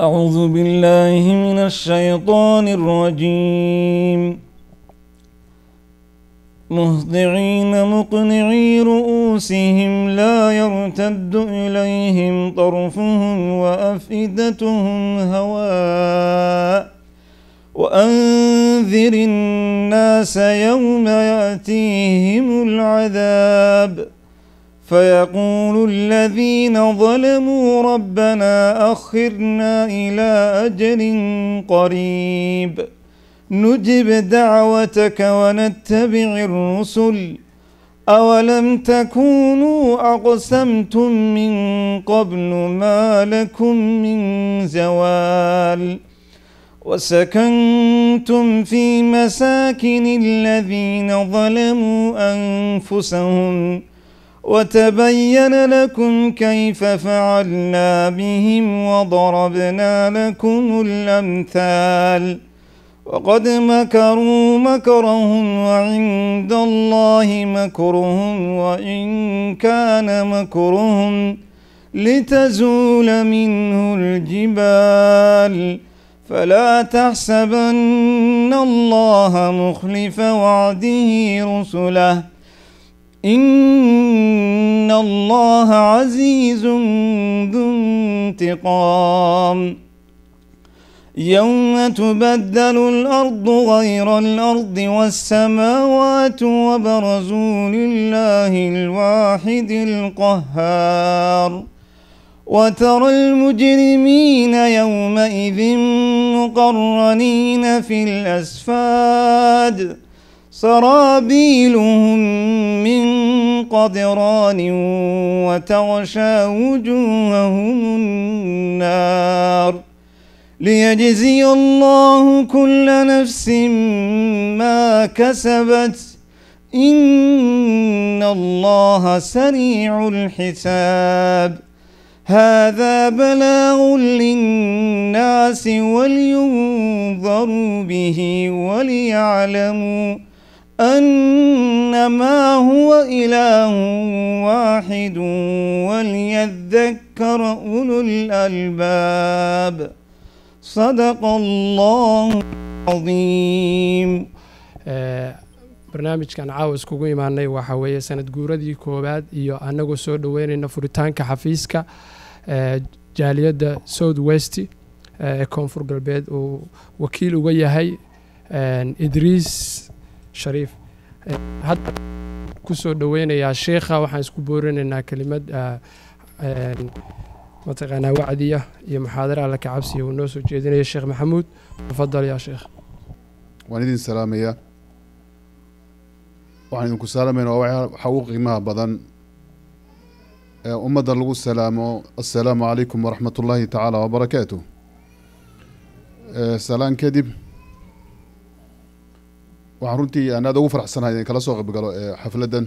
أعوذ بالله من الشيطان الرجيم. مهطعين مقنعي رؤوسهم لا يرتد إليهم طرفهم وأفئدتهم هواء. وأنذر الناس يوم يأتيهم العذاب. فيقول الذين ظلموا ربنا أخرنا إلى أجل قريب. نجب دعوتك ونتبع الرسل. أولم تكونوا أقسمتم من قبل ما لكم من زوال؟ وسكنتم في مساكن الذين ظلموا أنفسهم. وتبين لكم كيف فعلنا بهم وضربنا لكم الأمثال. وقد مكروا مكرهم وعند الله مكرهم وإن كان مكرهم لتزول منه الجبال. فلا تحسبن الله مخلف وعده رسله. إن الله عزيز ذو انتقام يوم تبدل الأرض غير الأرض والسماوات وبرزوا لله الواحد القهار وترى المجرمين يومئذ مقرنين في الأسفاد سرابيلهم من قدران وتغشى وجوههم النار ليجزي الله كل نفس ما كسبت. إن الله سريع الحساب. هذا بلاغ للناس ولينظروا به وليعلموا أنما هو إله واحد وليذكر أولو الألباب صدق الله العظيم barnaamijkan caawa iskugu imaanay waxaa weeye sanad guuradii koowaad iyo anagoo soo dhoweynayna furitaanka xafiiska jaaliyadda south west ee koonfur galbeed uu wakiil uga yahay idriis shariif. Hadda ku soo dhoweynayaa sheikha waxaan isku boorinaynaa kelimad mataqaanaa wacdiya iyo muxaadara alla ka cabsiya uu noo soo jeedinaya sheekh maxamuud. Tafadal yaa sheekh. Waan idin salaamayaa. Waxaan idinku salaamaynaa waxaa ugu qiimaha badan. Ee ummadda lagu salaamo assalaamu calaykum waraxmat ullaahi tacaala wabarakaatu salaan kadib waxaan runtii aan aada ugu faraxsanahay in kala soo qaybgalo xafladdan.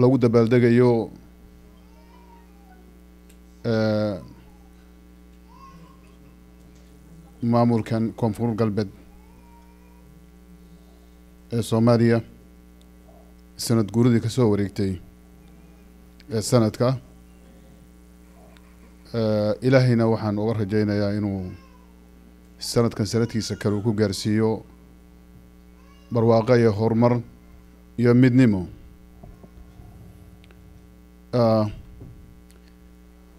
Lagu dabaaldegayo maamulkan koonfur galbeed ee soomaaliya sanad guuradii ka soo wareegtay ee sanadka ilaahayna waxaan uga rajaynayaa inuu sanadkan sanadkiisa kale uu ku gaarsiiyo barwaaqo iyo horumar iyo midnimo.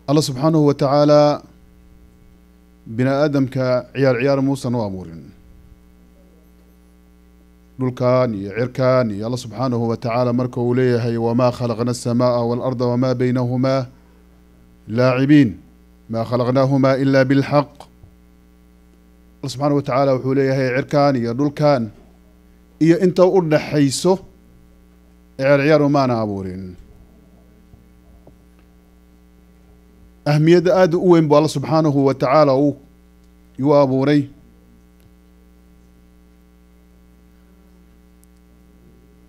Allah subxaanahu wa tacaala bini aadamka ciyaar ciyaar muusan u abuurin. Dhulkan iyo cirkan iyo allah subxaanahu wa tacaala marka uu leeyahay wamaa khalaqna asamaaa waalarda wamaa baynahumaa laacibiin maa khalaqnaahumaa ila bilxaq allah subxaanahu wa tacaala wuxuu leeyahay cirkan iyo dhulkan iyo inta u dhaxayso ciyaar umaana abuurin. Ahmiyadda aada u weyn bu alla subxaanahu wa tacaala uu iu abuuray.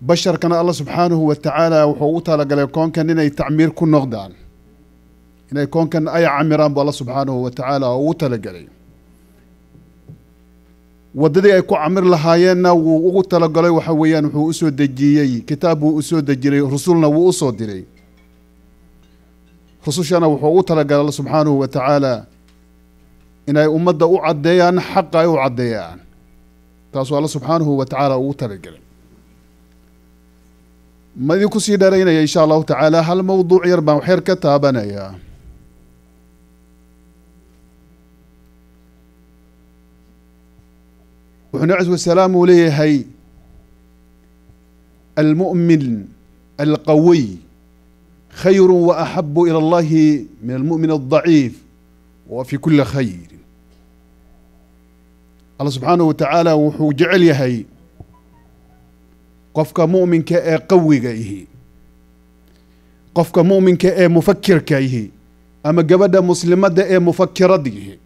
Basharkana alla subxaanahu wa tacaala wuxuu u talagalay koonkan inay tacmiir ku noqdaan. Inay koonkan ay camiraan bu alla subxaanahu wa tacaala ugu talagalay waddadii ay ku camir lahaayeenna wuu ugu talagalay waxa weeyaan wuxuu u soo dejiyey kitaab buu u soo dejinay rusulna wuu u soo diray. Rusushana wuxuu ugu talagalay alla subxaanahu wa tacaala inay ummadda u caddeeyaan xaqa ay u caddeeyaan. Taasuu alla subxaanahu wa tacaala ugu talagelay ma idinku sii dheeraynaya insha allahu tacaala hal mowduuc yar baan waxyar ka taabanayaa wuxuu nabi cala salaam uu leeyahay almu'min alqawiy khayru wa axabu ila allahi min almu'min aldaciif wa fi kuli khayr. Alla subxaanahu wa tacaala wuxuu jecel yahay qofka mu'minka ee qawiga ihi qofka mu'minka ee mufakirka ihi ama gabadha muslimadda ee mufakirada ihi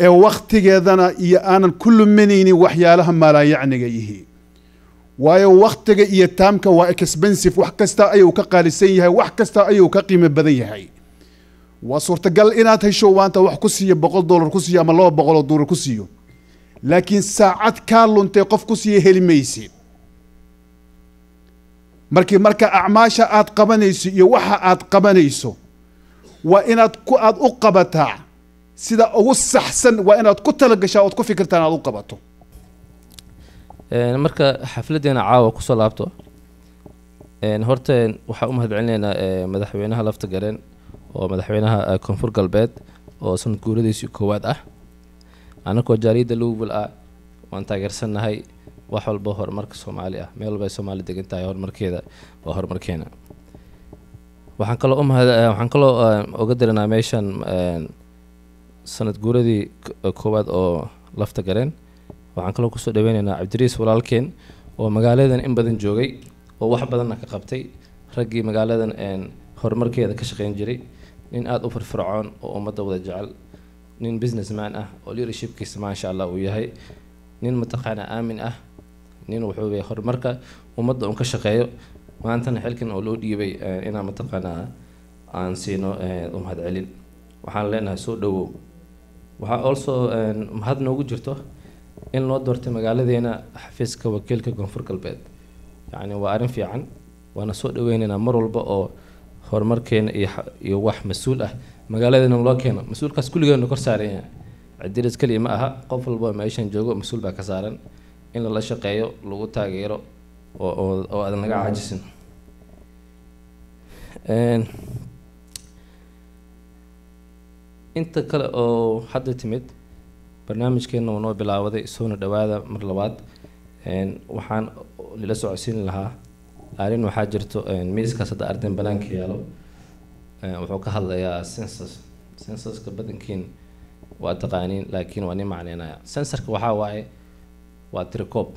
ee waktigeedana iyo aanan ku luminaynin waxyaalaha maalaayacniga yihi. Waayo waktiga iyo taamka waa expensive wax kasta ayuu ka qaalisan yahay wax kasta ayuu ka qiimo badan yahay. Waa suurtagal inaad hesho waanta wax ku siiyo boqol dollar ku siiyo ama laba boqol oo dollar ku siiyo. Laakiin saacad kaa luntay qof ku siiya heli maysid. Markii marka acmaasha aad qabanayso iyo waxa aad qabanayso waa inaad ku aada u qabataa sida ugu saxsan waa inaad ku talagashaa ood ku fikirtaan aad u qabato. Marka xafladeena caawa ku soo laabto horta waxaa u mahad madaxweynaha lafta gareen oo madaxweynaha koonfur galbeed oo sanad guuradiisii koowaad ah. Anakoo jaariyadda liverpool ah waan taageersannahay wax walba horumarka soomaali ah meel walba ay soomaali degan tahay horumarkeeda waa horumarkeena. Waxaan kaloo umahad waxaan kaloo oga diranaa meeshan sanad guuradii koowaad oo lafta gareen waxaan kaloo ku soo dhaweyneynaa cabdiriis walaalkeen oo magaaladan in badan joogay oo wax badanna ka qabtay raggii magaaladan horumarkeeda ka shaqeyn jiray nin aada u firfircoon oo ummadda wada jecel nin businessman ah oo leadershipkiisa maasha allah uu yahay nin mataqaana aamin ah nin wuxuu horumarka ummadda un ka shaqeeyo maantana xilkan oo loo dhiibay inaan mataqaanaa aan siino u mahad celin waxaan leenahay soo dhawow waxaa also mahad noogu jirto in loo doortay magaaladeena xafiiska wakiilka koonfur galbeed. Yacni waa arrin fiican waana soo dhaweyneynaa mar walba oo horumarkeena iyo iyo wax mas'uul ah. Magaaladeena loo keeno? Mas'uulkaas kulligeena kor saaran yahay. Cidiris keliya ma aha qof walba meeshan joogo mas'uul baa ka saaran. In lala shaqeeyo lagu taageero oo oo oo aadan laga caajisin inta kale oo hadda timid barnaamijkeena uu noo bilaawaday soona dhawaada mar labaad waxaan lila socodsiin lahaa. Arrin waxaa jirto miiskaas hadda ardayn banaanka yaalo. Wuxuu ka hadlayaa census. Censuska badankiin waa taqaaniin laakiin waa nin macneynaya. Censorka waxaa waaye waa tirikoob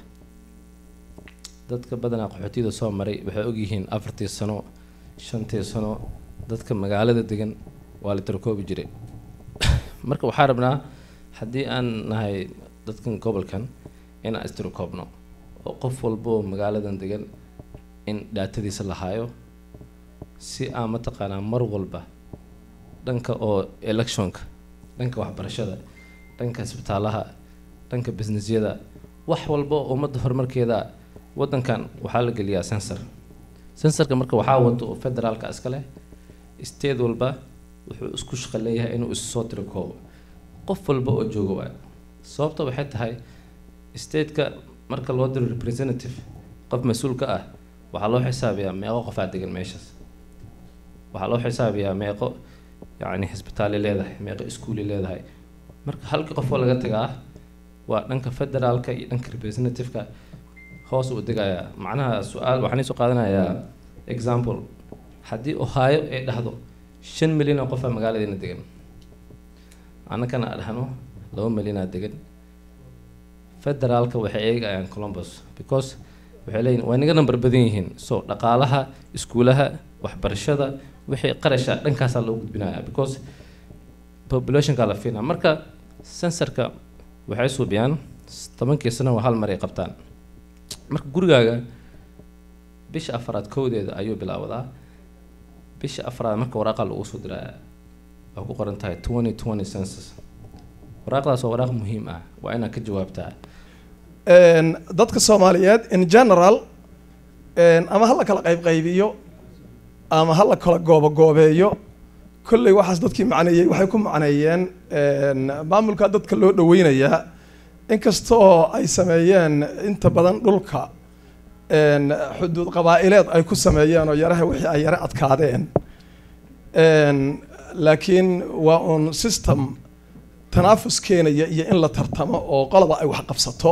dadka badanaa qaxootiyada soo maray waxay ogyihiin afartii sano shantii sano. Dadka magaalada degan waa la tirikoobi jiray marka waxaa rabnaa haddii aan nahay dadkan gobolkan inaan istirikoobno oo qof walboo magaaladan degan in dhaatadiisa la haayo si aan mataqaanaa mar walba dhanka oo electionka dhanka waxbarashada dhanka isbitaalaha dhanka businessyada wax walba ummadda horumarkeeda waddankan waxaa la geliyaa sensor. Sensorka marka waxaa wato oo federaalka iska leh state walba wuxuu isku shaqo leeyahay inuu isu soo tiro koobo. Qof walba oo jooga waa sababta waxay tahay stateka marka loo diro representative qof mas'uulka ah waxaa loo xisaabiyaa meeqo qofaa degan meeshaas. Waxaa loo xisaabiyaa meeqo yacni xisbitaali leedahay meeqo iskuuli leedahay. Marka halka qof oo laga tagaa waa dhanka federaalka iyo dhanka representativeka hoos uu degayaa macnaha su'aal waxaan soo qaadanayaa example. Haddii ohio ay dhahdo shan milyan oo qofaa magaaladeena degan annakana a dhahno laba milyanaa degan federaalka waxay eegayaan columbus because waxay leeyihiin waa naga nambar badan yihiin. So dhaqaalaha iskuulaha waxbarashada wixii qarasha dhankaasaa loo gudbinaya because populationka la fiina. Marka sensorka waxay suubiyaan tobankii sano hal mar ay qabtaan. Marka gurigaaga bisha afaraad kowdeeda ayuu bilaawadaa bisha afraad marka waraaqa lagu soo diraya waa ku qoran tahay twenty twenty census. Waraaqdaas waa waraaq muhiim ah waa inaad ka jawaabtaa. Dadka soomaaliyeed in general ama hala kala qaybqaybiyo ama ha la kala goobagoobeeyo kolley waxaas dadkii macneeyey waxay ku macneeyeen maamulka dadka loo dhaweynayaa inkastoo ay sameeyeen inta badan dhulka xuduud qabaa'ileed ay ku sameeyeen oo yaraha wixii ay yare adkaadeen. Laakiin waa uun system tanaafus keenaya iyo in la tartamo oo qolaba ay wax qabsato.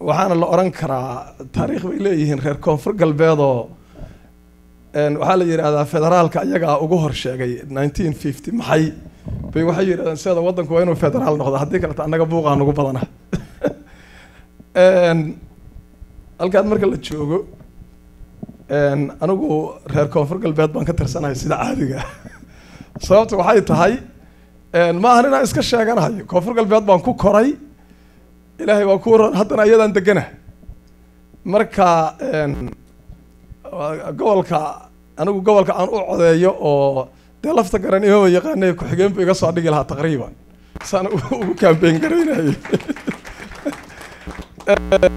Waxaana la oran karaa taariikh bay leeyihiin reer koonfur galbeedoo waxaa la yidhahdaa federaalka iyagaa ugu horsheegay nineteen fifty maxay? Bay waxay yidhahdeen sida waddanku waa inuu federaal noqdo haddii kaleta annaga buuqaa nugu badana halkaan marka la joogo anigu reer koonfur galbeed baan ka tirsanahay sida caadiga. Sababta waxay tahay ma ahan inaan iska sheeganahayo koonfur galbeed baan ku koray ilaahay baa ku ron haddana iyadaan degana marka gobolka anigu gobolka aan u codeeyo oo dee lafta garan imama yaqaanay ku-xigeen bu iga soo dhigi lahaa taqriiban. Saan ugu kaambeyn garaynayay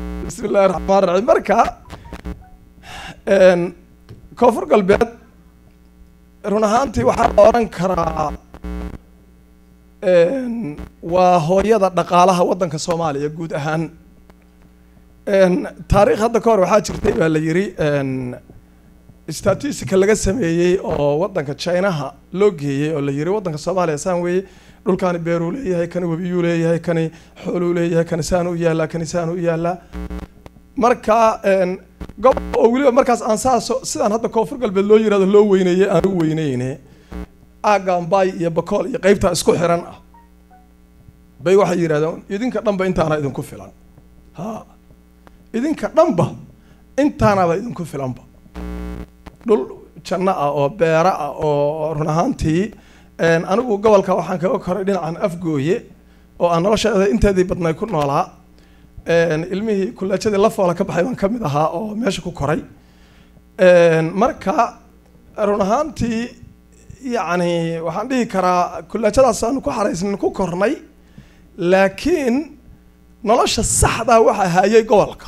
bismi illahi raxmaan raxiim marka koonfur galbeed run ahaantii waxaa la oran karaa waa hooyada dhaqaalaha waddanka soomaaliya guud ahaan. Taariikh hadda ka hor waxaa jirtay baa la yiri statistica laga sameeyey oo waddanka chinaha loo geeyey oo la yiri waddanka soomaaliya saan weeye dhulkaani beeruu leeyahay kani webiyuu leeyahay kani xooluu leeyahay kani saan u yaallaa kani saan u yaallaa. Marka gobol oo weliba markaas aan saaso sidaan hadda koonfur galbeed loo yiraahdo loo weyneeyey aan u weyneyne aagambay iyo bakool iyo qeybtaa isku xiran ah. Bay waxay yidhahdeen idinka dhanba intaana idinku filan. Ha. Idinka dhanba intaanaba idinku filanba dhul janno ah oo beera ah oo run ahaantii anigu gobolka waxaan kaga koray dhinacan afgooye oo aan nolosheeda inteedii badnay ku noolaa. Ilmihii kuleejadii lafoola ka baxay baan ka mid ahaa oo meesha ku koray. Marka run ahaantii yacni waxaan dhihi karaa kuleejadaas aanu ku xaraysnin ku kornay laakiin nolosha saxdaa waxa hayay gobolka.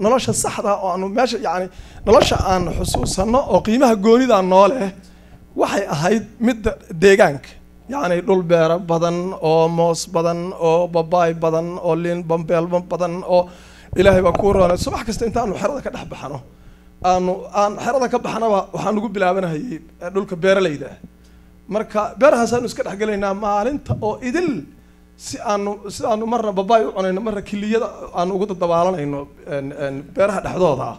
Nolosha saxdaa oo aanu meesha yani nolosha aan xusuusano oo qiimaha goonida nooleh waxay ahayd midda deegaanka. Yacni dhul beero badan oo moos badan oo babaay badan oo liin bambeelba badan oo ilaahay baa kuu roonay subax kasta intaanu xerada ka dhex baxno aanu aan xerada ka baxnaba waxaan ugu bilaabanahayay dhulka beeralayda marka beerahaas aanu iska dhexgelaynaa maalinta oo idil si aanu si aanu marna babaay u cunayno marna kiliyada aanu ugu dadabaalanayno beeraha dhexdooda. ah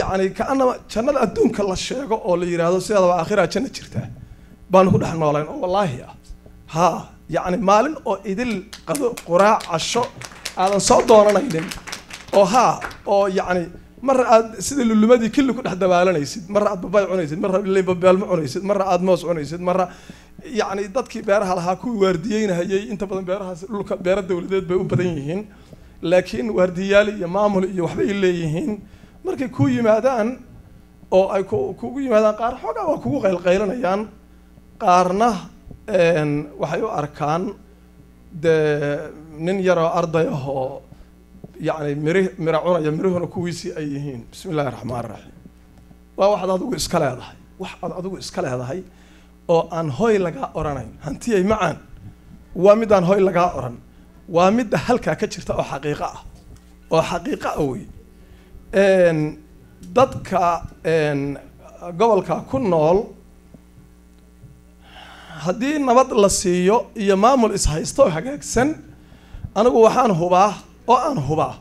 yacni kaanama jannada adduunka la sheego oo la yidhaahdo sideedaba aakhiraa janno jirtaa baanu ku dhex noolayn oo wallaahi ah. Ha yacni maalin oo idil qado quraac casho aadan soo doonanaynin. Oo haa oo yacni marra aad sida lulumadii killi ku dhex dabaalanaysid marra aad babaay cunaysid marra libabeelmo cunaysid marra aad moos cunaysid marra yacni dadkii beeraha lahaa kuwii waardiyeynahayay inta badan beerahaas dhulka beera dawladeed bay u badan yihiin. Laakiin waardiyaal iyo maamul iyo waxbay leeyihiin markay ku yimaadaan oo ay ku kugu yimaadaan qaar xoogaa waa kugu qaylqaylanayaan qaarna waxay u arkaan dee nin yaroo arday ah oo yacni miri mira cunaya mirahuna kuwiisii ay yihiin. Bismi illahi raxmaan raxiim waa waxaad adigu iska leedahay wax aad adigu iska leedahay oo aan hoy lagaa oranayn. Hantiyay macaan waa midaan hoy lagaa oran. Waa midda halkaa ka jirta oo xaqiiqo ah oo xaqiiqo ah wey dadka gobolka ku nool haddii nabad la siiyo iyo maamul ishaysto hagaagsan anigu waxaan hubaa oo aan hubaa.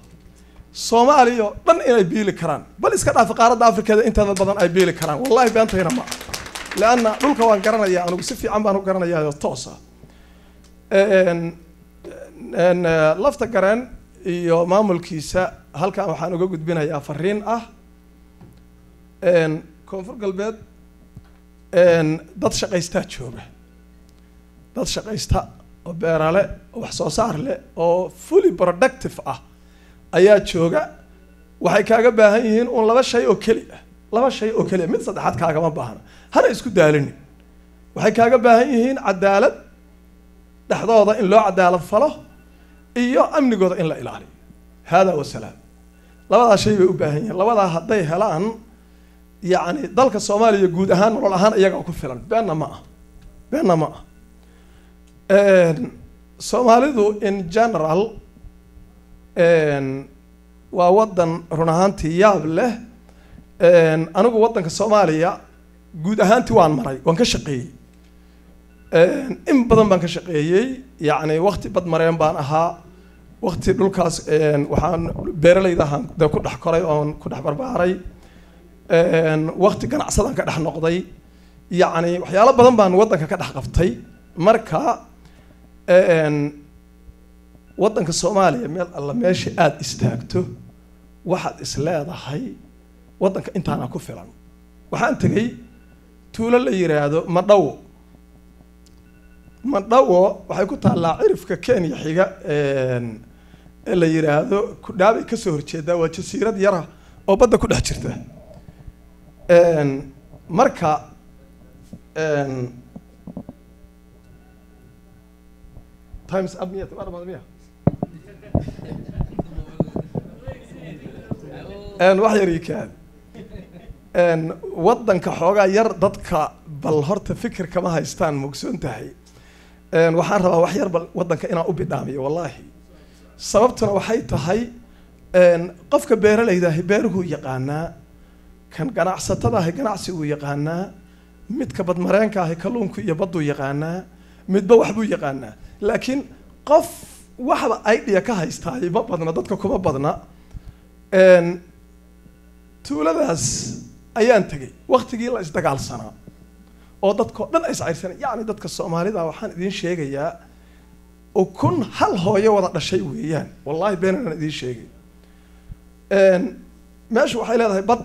Soomaaliya oo dhan inay biili karaan. Bal iska dhaaf qaaradda afrikeeda inteeda badan ay biili karaan. Wallahi beentayna ma. Leanna dhulka waan garanayaa anigu si fiican baan u garanayaa toosa. Lafta gareen iyo maamulkiisa halkan waxaan uga gudbinayaa fariin ah. Koonfur galbeed dad shaqaystaa jooga. Dad shaqaysta oo beerale oo wax soo saar leh oo fully productive ah ayaa jooga. Waxay kaaga baahan yihiin uun laba shay oo keli ah. Laba shay oo keliya mid saddexaad kaagama baahna. Hana isku daalinin. Waxay kaaga baahan yihiin cadaalad dhexdooda in loo cadaalad falo iyo amnigooda in la ilaaliyo. Hada wasalaam labadaa shay bay u baahan yihiin. Labadaa hadday helaan yacni dalka soomaaliya guud ahaan nolol ahaan iyagaa ku filan. Beenna ma ah. Beenna ma ah. Soomaalidu in general waa wadan run ahaantii yaab leh. Anigu wadanka soomaaliya guud ahaantii waan maray waan ka shaqeeyey in badan baan ka shaqeeyey yacni wakti badmareen baan ahaa. Wakti dhulkaas waxaan beeralayda ahaan de ku dhex koray oon ku dhex barbaaray. Wakti ganacsadaan ka dhex noqday. Yacni waxyaalo badan baan wadanka ka dhex qabtay marka wadanka soomaaliya meel alla meesha aada istaagto waxaad is leedahay wadanka intaana ku filan. Waxaan tegey tuulo la yiraahdo madhawo madhawo waxay ku taallaa cirifka kenya xiga ee la yiraahdo kudhaabay ka soo horjeedaa waa jasiirad yara oo badda ku dhex jirta. Marka times up miya. Wax yar ikaad wadanka xoogaa yar dadka bal horta fikir kama haystaan mogsoon tahay waxaan rabaa wax yar bal inaan u bidhaamiyo wallaahi. Sababtuna waxay tahay qofka beeralaydahi beeruhuu yaqaanaa kan ganacsatada ahi ganacsiguu yaqaanaa midka badmareenka ahi kalluunku iyo badduu yaqaanaa midba waxbuu yaqaanaa. Laakiin qof waxba idea ka haystaay ma badna dadka kuma badna. Tuuladaas ayaan tegay waktigii la isdagaalsanaa oo dadkao dhan ay iscayrsanay yacni dadka soomaalida waxaan idiin sheegayaa ukun hal hooyo wada dhashay weeyaan. Wallahi beenanaan idiin sheegay. Meeshu waxay leedahay bad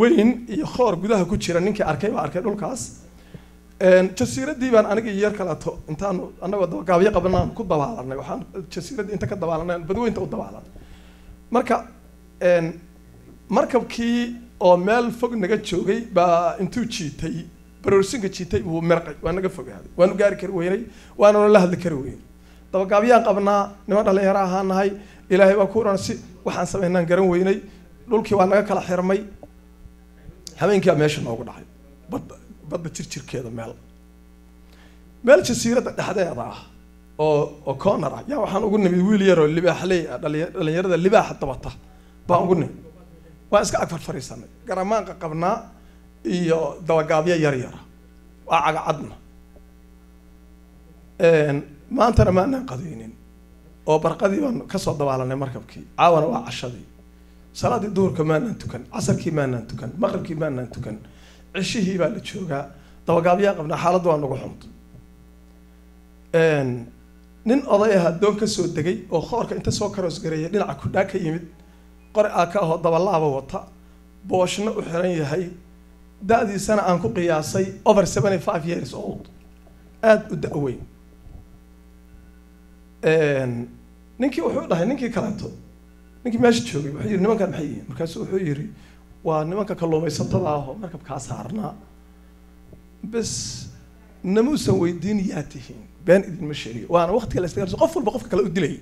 weyn iyo khoor gudaha ku jira. Ninkii arkay baa arkay dhulkaas. Jasiiradii baan aniga iyo yar kaleeto intaanu anagoo dabagaabyo qabanaan ku dabaalanay. Waxaan jasiiraddii inta ka dabaalanay badweynta u dabaalanay. Marka markabkii oo meel fog naga joogay baa intuu jiitay baroorsinka jiitay buu merqay waa naga fogaaday waanu gaari kari weynay waananu la hadli kari weynay. Dabagaabyaan qabnaa niman dhalinyaro ahaan nahay ilaahay baa ku oran si waxaan samaynaan garan weynay dhulkii waa naga kala xirmay. Habeenkiibaa meesha noogu dhacay badda badda jirjirkeeda meel. Meel jasiiradda dhexdeeda ah oo oo corner ah yaa waxaan ugu nimid wiil yaroo libaaxley ah dhalinyarada libaaxa dabata baan ugu nimid. Waan iska ag farfariisanay garamaanka qabnaa iyo dabagaabyo yar yara waa cagacadna maantana maanaan qadaynin. Oo barqadii baan ka soo dabaalanay markabkii. Caawana waa cashadii. Salaadii duhurka maanaan tukan casarkii maanaan tukan maqribkii maanaan tukan. Cishihii baa la joogaa. Dabagaabyaa qabnaa xaaladda waa nagu xunta. Nin oday ah addoon ka soo degay oo khoorka inta soo karoosgareeya dhinaca kudhaa ka yimid qori aa ka ahoo dabalaaba wata. Booshna u xiran yahay da-diisana aan ku qiyaasay over seventy five years old. Aada u da-weyn ninkii wuxuu dhahay ninkii kaleeto ninkii meesha joogay wuxuu yidhi nimankan maxay yihiin? Markaasu wuxuu yidhi waa nimanka kalluumaysatada ah oo markabkaa saarnaa. Bes namuusan weydiin yaa tihiin. Been idinma sheegiyo waana waqtiga la istagaa qof walba qofka kale u dilay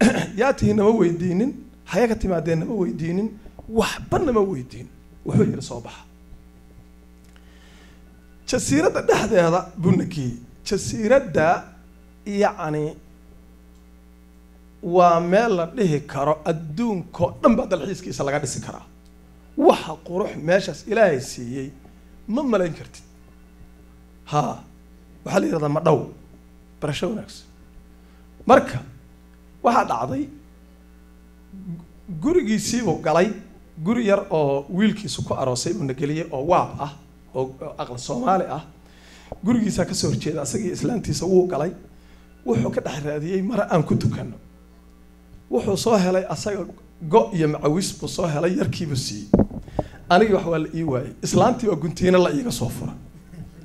yaa tihiin nama weydiinin haya ka timaadeen nama weydiinin waxba nama weydiin wuxuu yidhi soo baxa. Jasiiradda dhexdeeda buu nageeyey jasiiradda yacni waa meel la dhihi karo adduunkao dhan baa dalxiiskiisa laga dhisi karaa. Waxa qurux meeshaas ilaahay siiyey ma malayn kartid. Ha waxaa la yihahdaa madhow barasho wanaagsan. Marka waxaa dhacday gurigiisiibuu galay guri yar oo wiilkiisu ku aroosay buu nageliyey oo waab ah oo aqal soomaali ah gurigiisaa ka soo horjeeda asagii islaantiisa wuu galay. Wuxuu ka dhex raadiyey mare aan ku tukano wuxuu soo helay asaga go iyo macawis buu soo helay yarkiibuu siiyey. Anigii wax waa la ii waayey. Islaantii waa guntiino la iiga soo fura.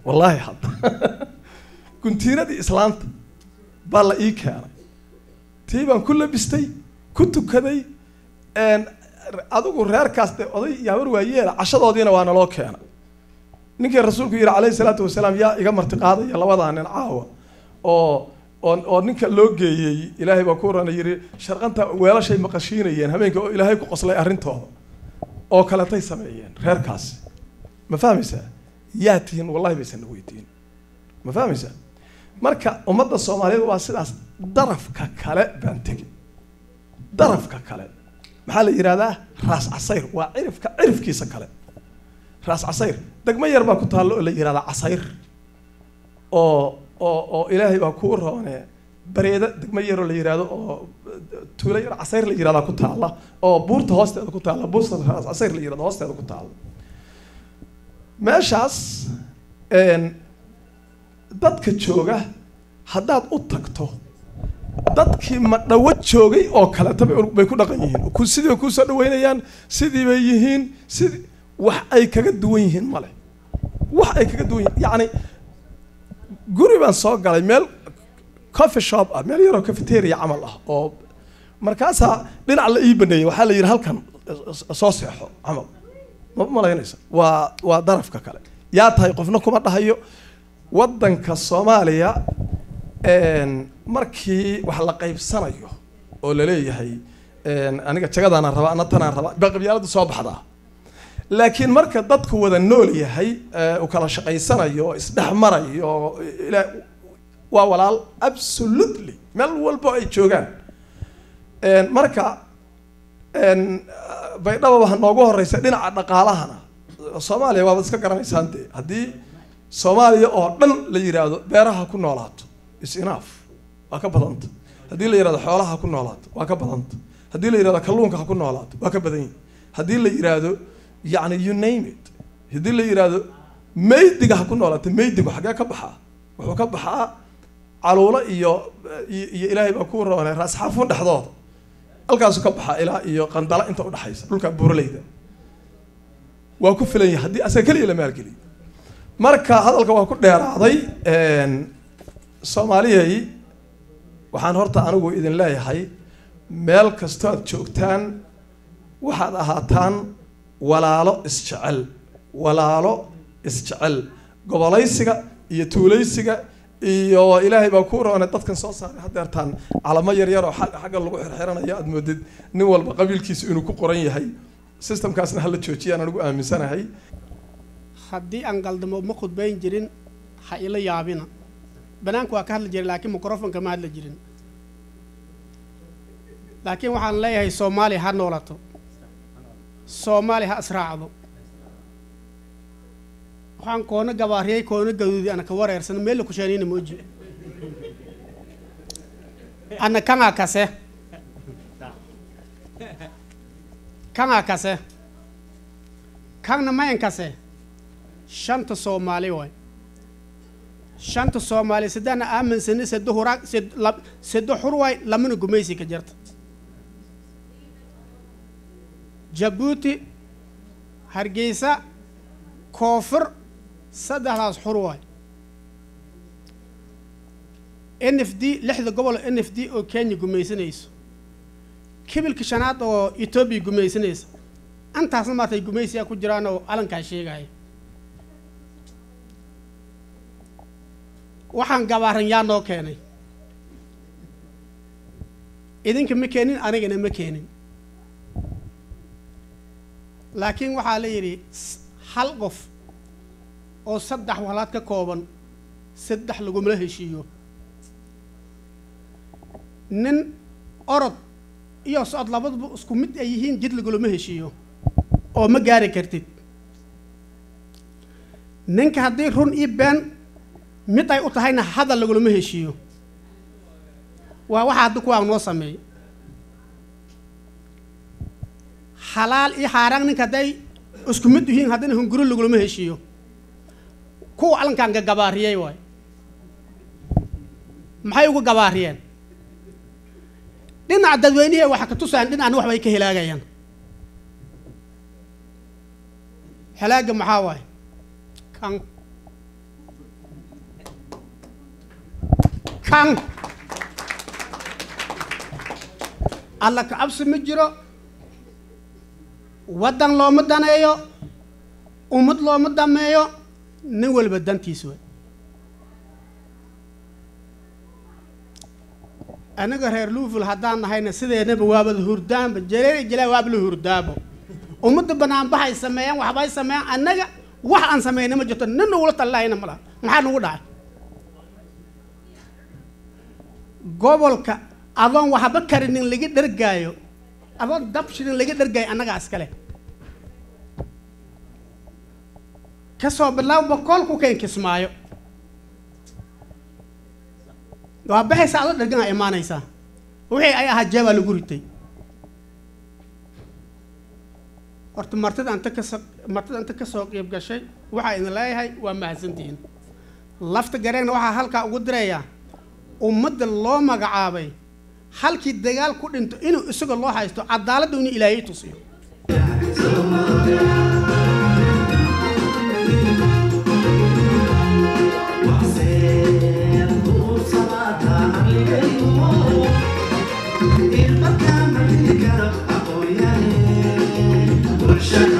Wallaahi hadda guntiinadii islaanta baa la ii keenay. Tii baan ku labistay ku tukaday adigu reerkaas dee oday iyo habar waayeela cashadoodiina waa naloo keenay. Ninkii rasuulku yihi calayhi salaatu wasalaam yaa iga marti qaadaya labadaa nin caawa. Oo oo oo ninka loo geeyey ilaahay baa ku orana yidhi sharqanta weelashay maqashiinayeen habeenka oo ilaahay ku qoslay arrintooda oo kaletay sameeyeen reerkaasi ma fahmaysaa? Yaa tihiin wallahi baysan na weydiin. Ma fahmaysaa? Marka ummadda soomaaliyeed waa sidaas darafka kale baan tegi darafka kale maxaa la yidhahdaa raas casayr waa cirifka cirifkiisa kale. Raas casayr degmo yar baa ku taallo oo la yidhahdaa casayr oo oo oo ilaahay baa kuu roone. Bareeda degmo yaroo la yidhahdo oo tuulo yar casayr la yidhahdaa ku taalla. Oo buurta hoosteeda ku taalla. Buurta raas casayr la yidhahdo hoosteeda ku taalla. Meeshaas dadka jooga haddaad u tagto dadkii ma dhawo joogay oo kaleta bay ku dhaqan yihiin. Sidii bay ku soo dhaweynayaan sidii bay yihiin sidii wax ay kaga duwan yihiin male wax ay kaga duwan yihiin. Yacni guri baan soo galay meel coffee shop ah meel yaroo cafeteria camal ah oo markaasaa dhinac la ii baneeyey. Waxaa la yidhi halkan soo seexo camal. Ma malaynaysa waa waa darafka kale. Yaa tahay qofna kuma dhahayo. Waddanka soomaaliya markii wax la qaybsanayo oo la leeyahay aniga jagadaanaan rabaa ana tanaan rabaa ba qabyaaladu soo baxdaa. Laakiin marka dadku wada nool yahay u kala shaqaysanayo oo isdhex marayo ila waa walaal absolutely meel walbo ay joogaan. Marka baydhaba ha noogu horeysa dhinaca dhaqaalahana. Soomaaliya waabad iska garanaysaan dee haddii soomaaliya oo dhan la yidhaahdo beeraha ku noolaato is enough. Waa ka badanta. Haddii la yidhahdo xoolaha ha ku noolaato waa ka badanta. Haddii la yidhahdo kalluunka ha ku noolaato waa ka badan yihi haddii la yidhaahdo yacni you name it. Haddii la yidhaahdo meydiga ha ku noolaato meydigu xaggee ka baxaa wuxuu ka baxaa caluulo iyo iyo ilaahay baa ku roonay raasxaafo dhexdooda. Halkaasu ka baxaa ilaa iyo qandala inta udhexaysa dhulka buuraleyda. Waa ku filan yahay haddii asaga keliya la maalgeliyo. Marka hadalka waa ku dheeraaday soomaaliyay waxaan horta anigu idin leeyahay meel kastood joogtaan waxaad ahaataan walaalo isjecel walaalo isjecel gobolaysiga iyo tuulaysiga iyo ilaahay baa ku roone dadkan soo saaray hadeertaan calamo yaryar oo xagga lagu xirxiranayo aad moodid nin walba qabiilkiisu inuu ku qoran yahay. Systemkaasna hala joojiyaan anigu aaminsanahay. Haddii aan qaldamo ma khudbayn jirin ha ila yaabina banaanku waa ka hadli jiray laakiin microfonka ma hadli jirin. Laakiin waxaan leeyahay soomaaliya ha noolato. Soomaaliya ha israacdo. Waxaan koona gabaariyay koona gaduudi ana ka wareersan meel ku sheenina mooji ana kanga kase. Kanga kase. Kangna mayan kase. Shanta soomaali waay shanta soomaali saddeexna aaminsani sadde huraag sadde xur waay lamana gumaysi ka jirta. Jabuuti hargeysa koonfur saddexdaas xur waay n f d lixda gobol n f d oo kenya gumaysanayso kibilka shanaad oo etoobiya gumaysanaysa intaasna maartay gumaysiga ku jiraan oo calankaa sheegaya waxaan gabaaran yaa noo keenay. Idinka ma keenin anigana ma keenin. Laakiin waxaa la yidhi hal qof oo saddex walaad ka kooban saddex lagumala heshiiyo. Nin orod iyo socod labaduba isku mid ay yihiin jid lagulama heshiiyo oo ma gaari kartid. Ninka haddii run iyo been mid ay u tahayna hadal lagulama heshiiyo. Waa waxa hadda kuwaa noo sameeyay xalaal iyo xaaraan ninka hadday isku mid yihiin haddana hunguro lagulama heshiiyo. Kuwa calankan ga gabaariyey waay. Maxay uga gabaariyeen? Dhinaca dadweynihii waxa ka tusayaan dhinacna waxba ka helaagayaan. Helaaga maxaa waaye kan kan alla ka cabsi ma jiro. Waddan looma daneeyo. Ummad looma dameeyo nin walba dantiis way. Anaga reer luuful haddaan nahayna sideenaba waaba la hurdaanba jareer jalaa waaba la hurdaabo. Ummadda banaanbaxay sameeyaan waxbay sameeyaan annaga wax aan sameeyna ma jirto. Nin nagula tallahayna ma laha. Maxaa nagu dhacay gobolka adoon waxba karinin laga dhergaayo adoon dab shidin laga dhergaayo annagaa iskale ka soo bilaabo boqolku keen kismaayo. Waa baxaysa adoo dhergan aa imaanaysaa wixii ay ahaa jeebaa lagu ritay. Horta martida anta ka soo martida anta ka soo qiib gashay waxaa idin leeyahay waa mahadsantihiin. Lafta gareegna waxaa halkaa ugu dirayaa ummadda loo magacaabay halkii dagaal ku dhinto inuu isaga loo haysto cadaaladda inuu ilaahay tusiyo. Udubkiyo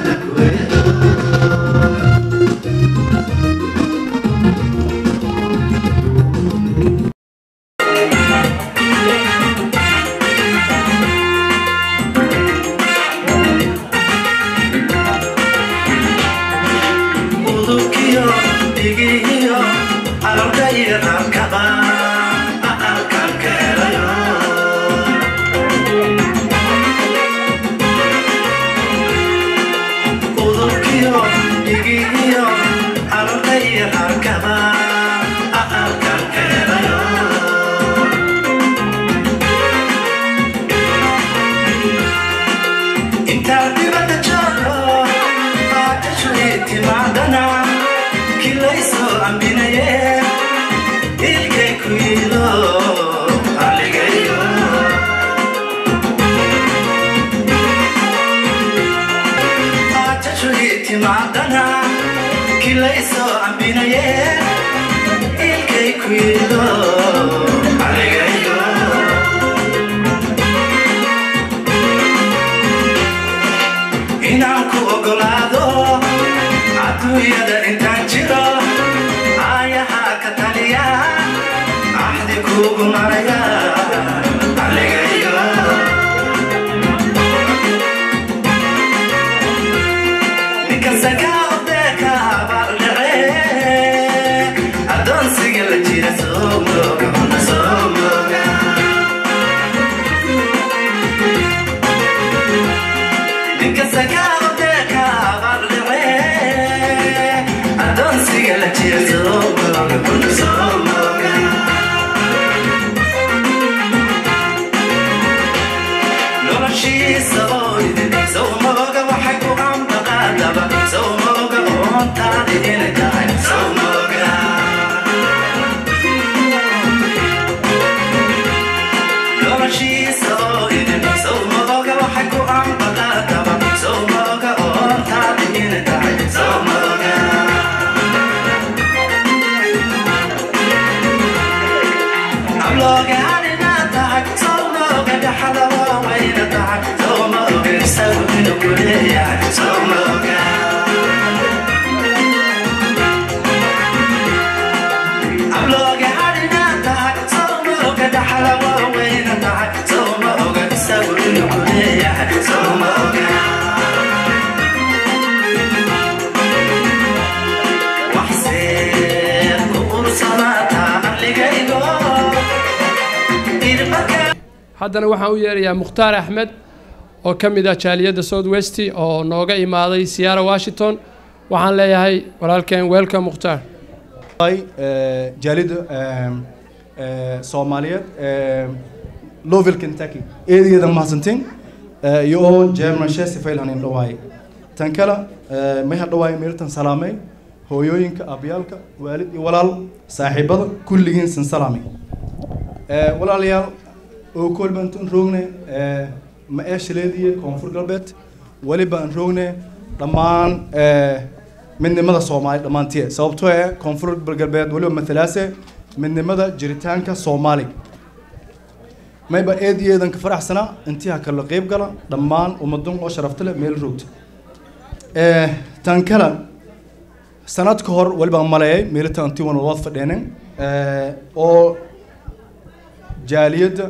haddana waxaan u yeerayaa mukhtaar axmed oo ka mid ah jaaliyadda south west oo nooga imaaday siyaara washington. Waxaan leeyahay walaalkeen welcome mukhtaar. Eh, jaalida eh, eh, soomaaliyeed loville kentucky. Eedageeda mahadsantiin iyo oo german shesifaylahanin dhawaay tan kale eh, may hadhawaay meeltan salaamay hooyooyinka abyaalka waalid iyo walaal saaxiibada kulligiin san salaamay Eh, walaalayaal oo koolbantan roogne eh, ma eeshaleediye koonfur galbeed? Weliba aan roogne dhammaan eh, midnimada soomaali dhammaantiye sababtoo eh koonfur galbeed weliba matalaase midnimada jiritaanka soomaali. Mayba eed iyo eedan ka faraxsana intii ha kala qeyb gala dhammaan ummadun oo sharafta leh meel roogta Eh, tan kale sanad ka hor weliba maleeyay meelita antii wan wad fadheenin Eh, oo jaaliyadda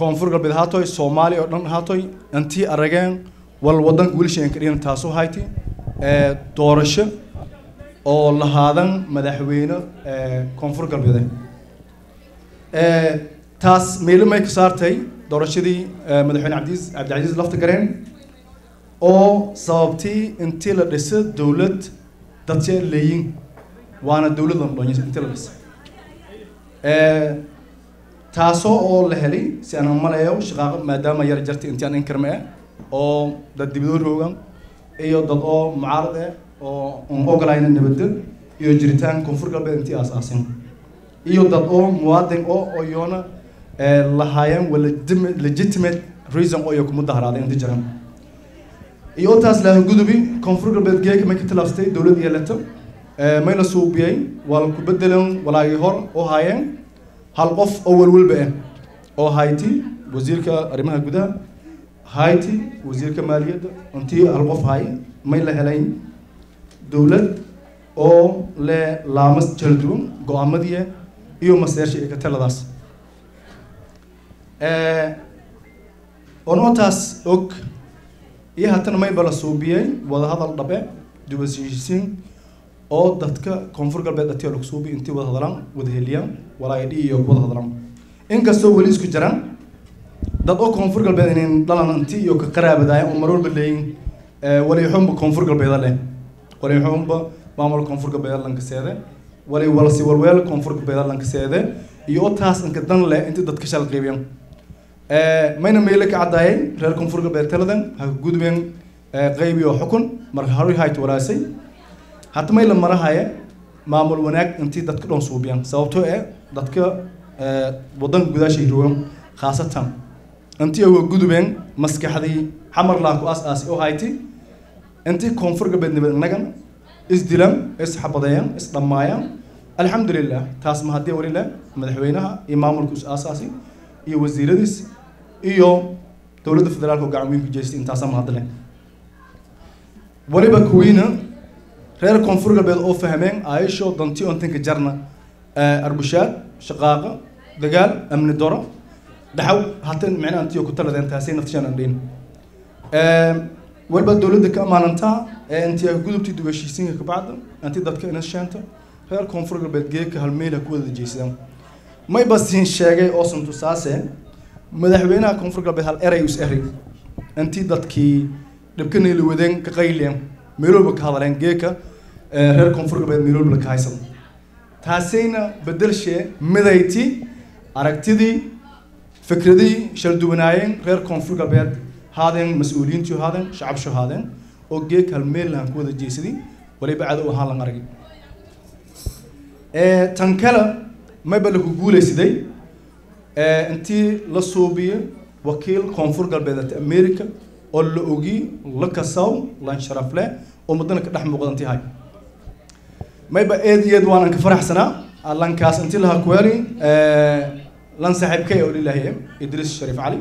koonfur galbeed haatoy soomaali oo dhan haatoy intii arageen wal wadanka weli sheegan kadhigan taasoo hayti doorasho oo lahaadan madaxweyne koonfur galbeed ee, taas meelo may ka saartay doorashadii madaxweyne cabdiis cabdicasiis lafta gareen oo sababtay intii la dhiso dowlad dadse leeyin waana dowlad lamdhoon intii la dhisay Ee, taasoo oo la helay si aan umalayo shaqaaqo maadaama yar jartay intii aan inkarme ah oo dad dibadoo roogan iyo dad oo mucaarad ah oo aan ogolayna nabadda iyo jiritaan koonfur galbeed intii aasaasin iyo dad oo muwaadin oo oo yoona ee, lahaayeen legitimate reason oo iyo kuma daharaaday inta jiran iyo taas laaha gudubi koonfur galbeed geeka may ka tilaabsatay dowlad yeelato ee, may la waa la ku bedelan walaagii hor oo haayeen hal qof oo walwalba ah oo hayti wasiirka arrimaha gudaha hayti wasiirka maaliyadda intii hal qof hay may la helay dowlad oo le laamas kala duwan go'aamadii iyo maseersha iyo kataladaas onoo taas og iyo haddana mayba la suubiyey wadahadal dhabe dibashiisiin oo dadka koonfur galbeed dhatiya lagu suubi intii wada hadlaan wada heliyaan walaaga dhi iyo wada hadlaan. Inkastoo weli isku jiraan dad oo koonfur galbeed inin dhalan intii iyo ka qaraabadaaya oo mar walba leeyin walixunba koonfur galbeeda leh. Walixunba maamul koonfur galbeeda lankaseede wali walsi walweel koonfur galbeeda lankaseede iyo taas inka dan leh intii dadka shal qiibiyan mayna meyle ka caddaayay reer koonfur galbeed taladan ha gudbeen qayb iyo xukun marka horay hayt walaasay hadda may la marahaya maamul wanaag intii dadka dhan suubiyaan sababtoo eh dadka wadanka gudaashay rogan khaasatan. Intii uga gudubeen maskaxdii xamarlaan ku as-aasi oo hayti intii koonfur galbeed nabad innagan isdilan isxabadeeyaan isdhammaayaan alxamdulilah taas ma haddii leh madaxweynaha iyo maamulka is aasaasi iyo wasiiradiis iyo dowladda federaalka oo gacan weyn ku jeestay intaasa ma hadda leh waliba kuwiina reer koonfur galbeed oo fahmeen aayasho danti ontinka jarna arbushaad shaqaaqa dagaal amni doro dhaxaw hatan micnaha antiyo ku taladeen taasay naftishaan aan dhihin waliba dowladda ka ammaanantaa ee intii gudubtii dubashiisiinka ka bacda intii dadka inas sheenta reer koonfur galbeed geeka halmeel ha ku wada jeesadaan may basin sheegay oo santusaase madaxweynaha koonfur galbeed hal eray is eray. Intii dadkii dhibkanay la wadeen ka qayleen meelooba ka hadaleen geeka reer koonfur galbeed meelooba la ka haysan taasayna bedelshee midayti aragtidii fikradii shal duwanaayeen reer koonfur galbeed haadeen mas'uuliyiintii haadeen shacabsho haadeen oo geek hal meel lahan ku wada jeesadii waliba cadow ahaan lan aragay tan kale mayba laku guulaysaday intii la suubiyo wakiil koonfur galbeed america oo la ogi la kasaw lan sharaf oo muddana ka dhex muuqdanti hay mayba eed iyo eed waanan ka faraxsanaa. Lankaas intii laha kuweli lan saaxiibkay oo lilaahi idriis shariif cali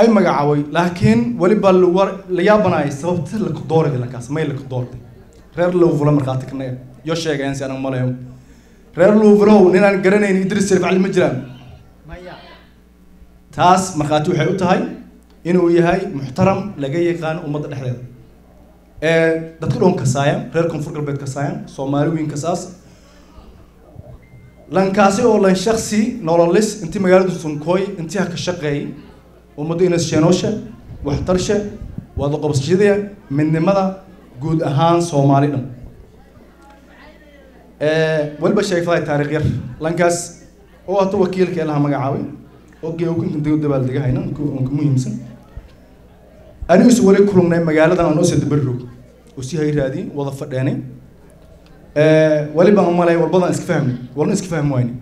ay magacaaway laakiin weliba la yaabanayay sababta laka doorday lankaas may laka doorday reer lowfula markhaati kana yo sheegeen si anag malayo reer luuflow ninaan garanayn idriis shariif cali ma jiraan. Taas markhaati waxay u tahay inuu yahay muxtaram laga yaqaano ummadda dhexdeeda. ee dadka dhoon kasaaya reer koonfur galbeed kasaaya soomaali weyn kasaas lankaasi oo lan shaksi nololis intii magaalada sunkooy intii ha ka shaqeeyay ummadda inas sheenooshe waxtarshe wada qobsashadaya midnimada guud ahaan soomaali dhan. Waliba sheegfaday taariikh yar. Lankaas oo hata wakiilka laha magacaabay oo geew dabaaldegahayna ka muhiimsan. Anigu is wali kulungnay magaaladan aan oo si hayraadi wada fadheenay. Waliba aan malay walbadan iska fahmay walna iska fahmi wayni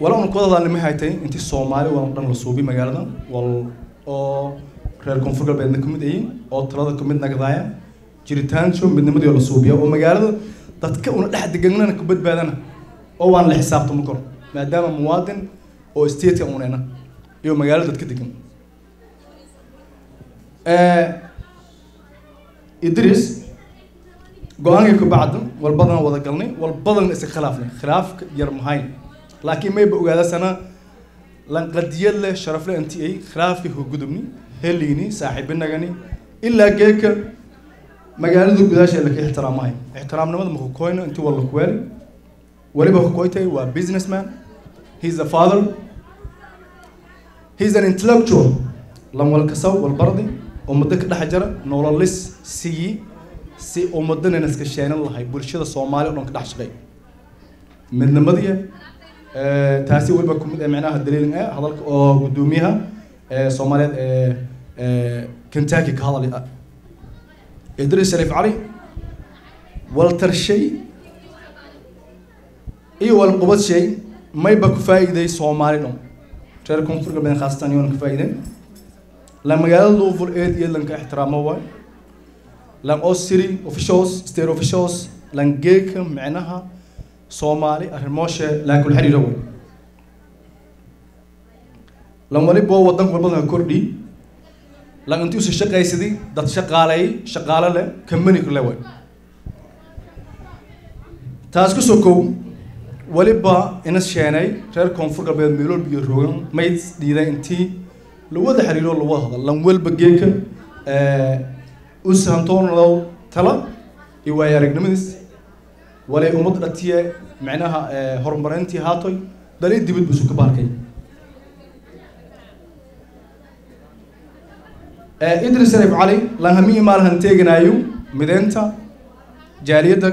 wala una kuwadadaan lima haytay intii soomaali wal dhan la suubi magaaladan wal oo reer koonfur galbeedna ka mid ayin oo talada ka mid nagdaaya jiritaansho midnimadii oo la suubiya oo magaalada dadka una dhex deganana ka badbaadana oo waan la xisaabtamo kor maadaama muwaadin oo stateka unena iyo magaalo dadka degan idris go'aankii ka bacda walbadan wada galnay walbadan iska khilaafnay. Khilaafka yar mahayn laakiin mayba ogaadasana lan qadiyad leh sharaf leh intii ay khilaafkii hogudubni heliyni saaxiibinagani ilaa geeka magaalada gudaasheeda laka ixtiraamahay ixtiraamnimada makukoyno intii walla kuweeli weliba kukoytay waa businessman. He's a father. He's an intellectual. Lan walkasaw walbardi ummado ka dhex jira nololis siyi si ummadana iska sheenan lahay bulshada soomaali o dhan ka dhex shaqeey midnimadiya taasi weliba kumid ee micnaha daliilin eh hadalka oo gudoomiyaha ee soomaaliyeed ee ee kentucky ka hadlay idris sharif cali waltarshay iyo walqubad shay mayba ku faa'iiday soomaali dhan. Reer koonfur galbeed khaasatan yoona ka faa'iiday la magaalada louisville eed iyo lanka ixtiraamo waay. Lan city officials state officials lan geeka micnaha soomaali arrimooshe laakiin xiriiro way lan waliba wadanka walbadan kordhi. Lan intii usa shaqaysaday dad shaqaaleey shaqaale leh company le way taas ku sokow waliba ina sheenay reer koonfur galbeed meelool biyo roogan mayd dhiiday intii lawada xiriiro lawada hadal. Lan walba geeka u sahantoonlow tala iyo waayo aragnimadiis. Walay ummad dhatiye micnaha horumarintii haatoy dali dibad busu ka baarkay. Idris sharif cali lan hami maalhan teeganaayo mideynta jaaliyadda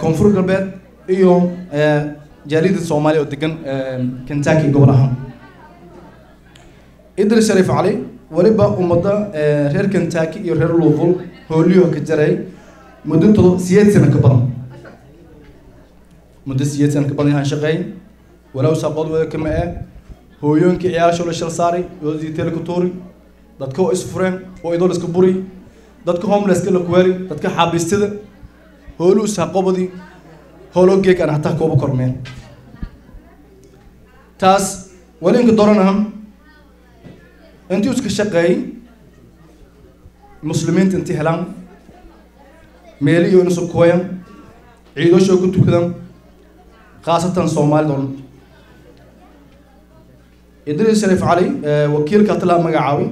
koonfur galbeed iyo jaaliyadda soomaaliya oo degan kentucky gobol ahaan idris sharif cali weliba ummadda reer kentucky iyo reer louisville hooliyo ka jaray. Muddo siyeed sano ka badan. Muddo siyeed sano ka badan yahaan shaqeey walow saaqood wada kama eh hooyooyinkii ciyaarashoo la shal saaray oo ziiteel ku tuuri. Dadka oo isfureen oo idool iska buri. Dadka homelesska la kuwaali dadka xaabiistada hooluu saaqobadii hooloo geeg aan hataa kooba kormeen. Taas walinka doranaham intii iska shaqeeyey muslimiinta intii helaan meeliyo inusu kuwayan ciidoshoo ku tukadan khaasatan soomaalida o dhan idris sharif cali wakiilka talaa magacaabay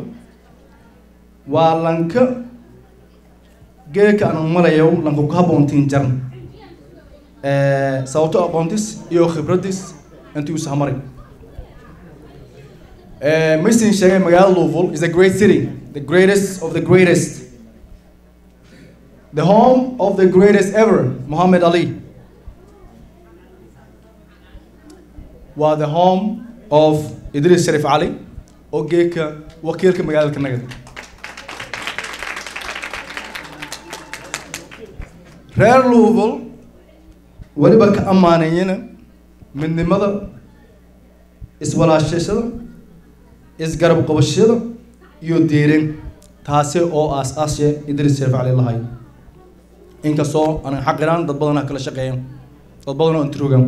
waa lanka geeka aan umalayo lanka ku haboontiin jaran sababto aqoontis iyo khibradis intii u sahmaray Mason sheegay magaalada Louisville is a great city, the greatest of the greatest. The home of the greatest ever, Muhammad Ali. waa the home of Idris Sharif Ali oo geeka wakiilka magaalada Kanagada. reer Louisville weliba ka ammaanayana midnimada iswalaashashada isgarab qabashada iyo deerin taasi oo aas-aashe idris sharif cali lahay inkastoo aan xaqiraan dad badanaa kala shaqeeyan dad badan oo introgan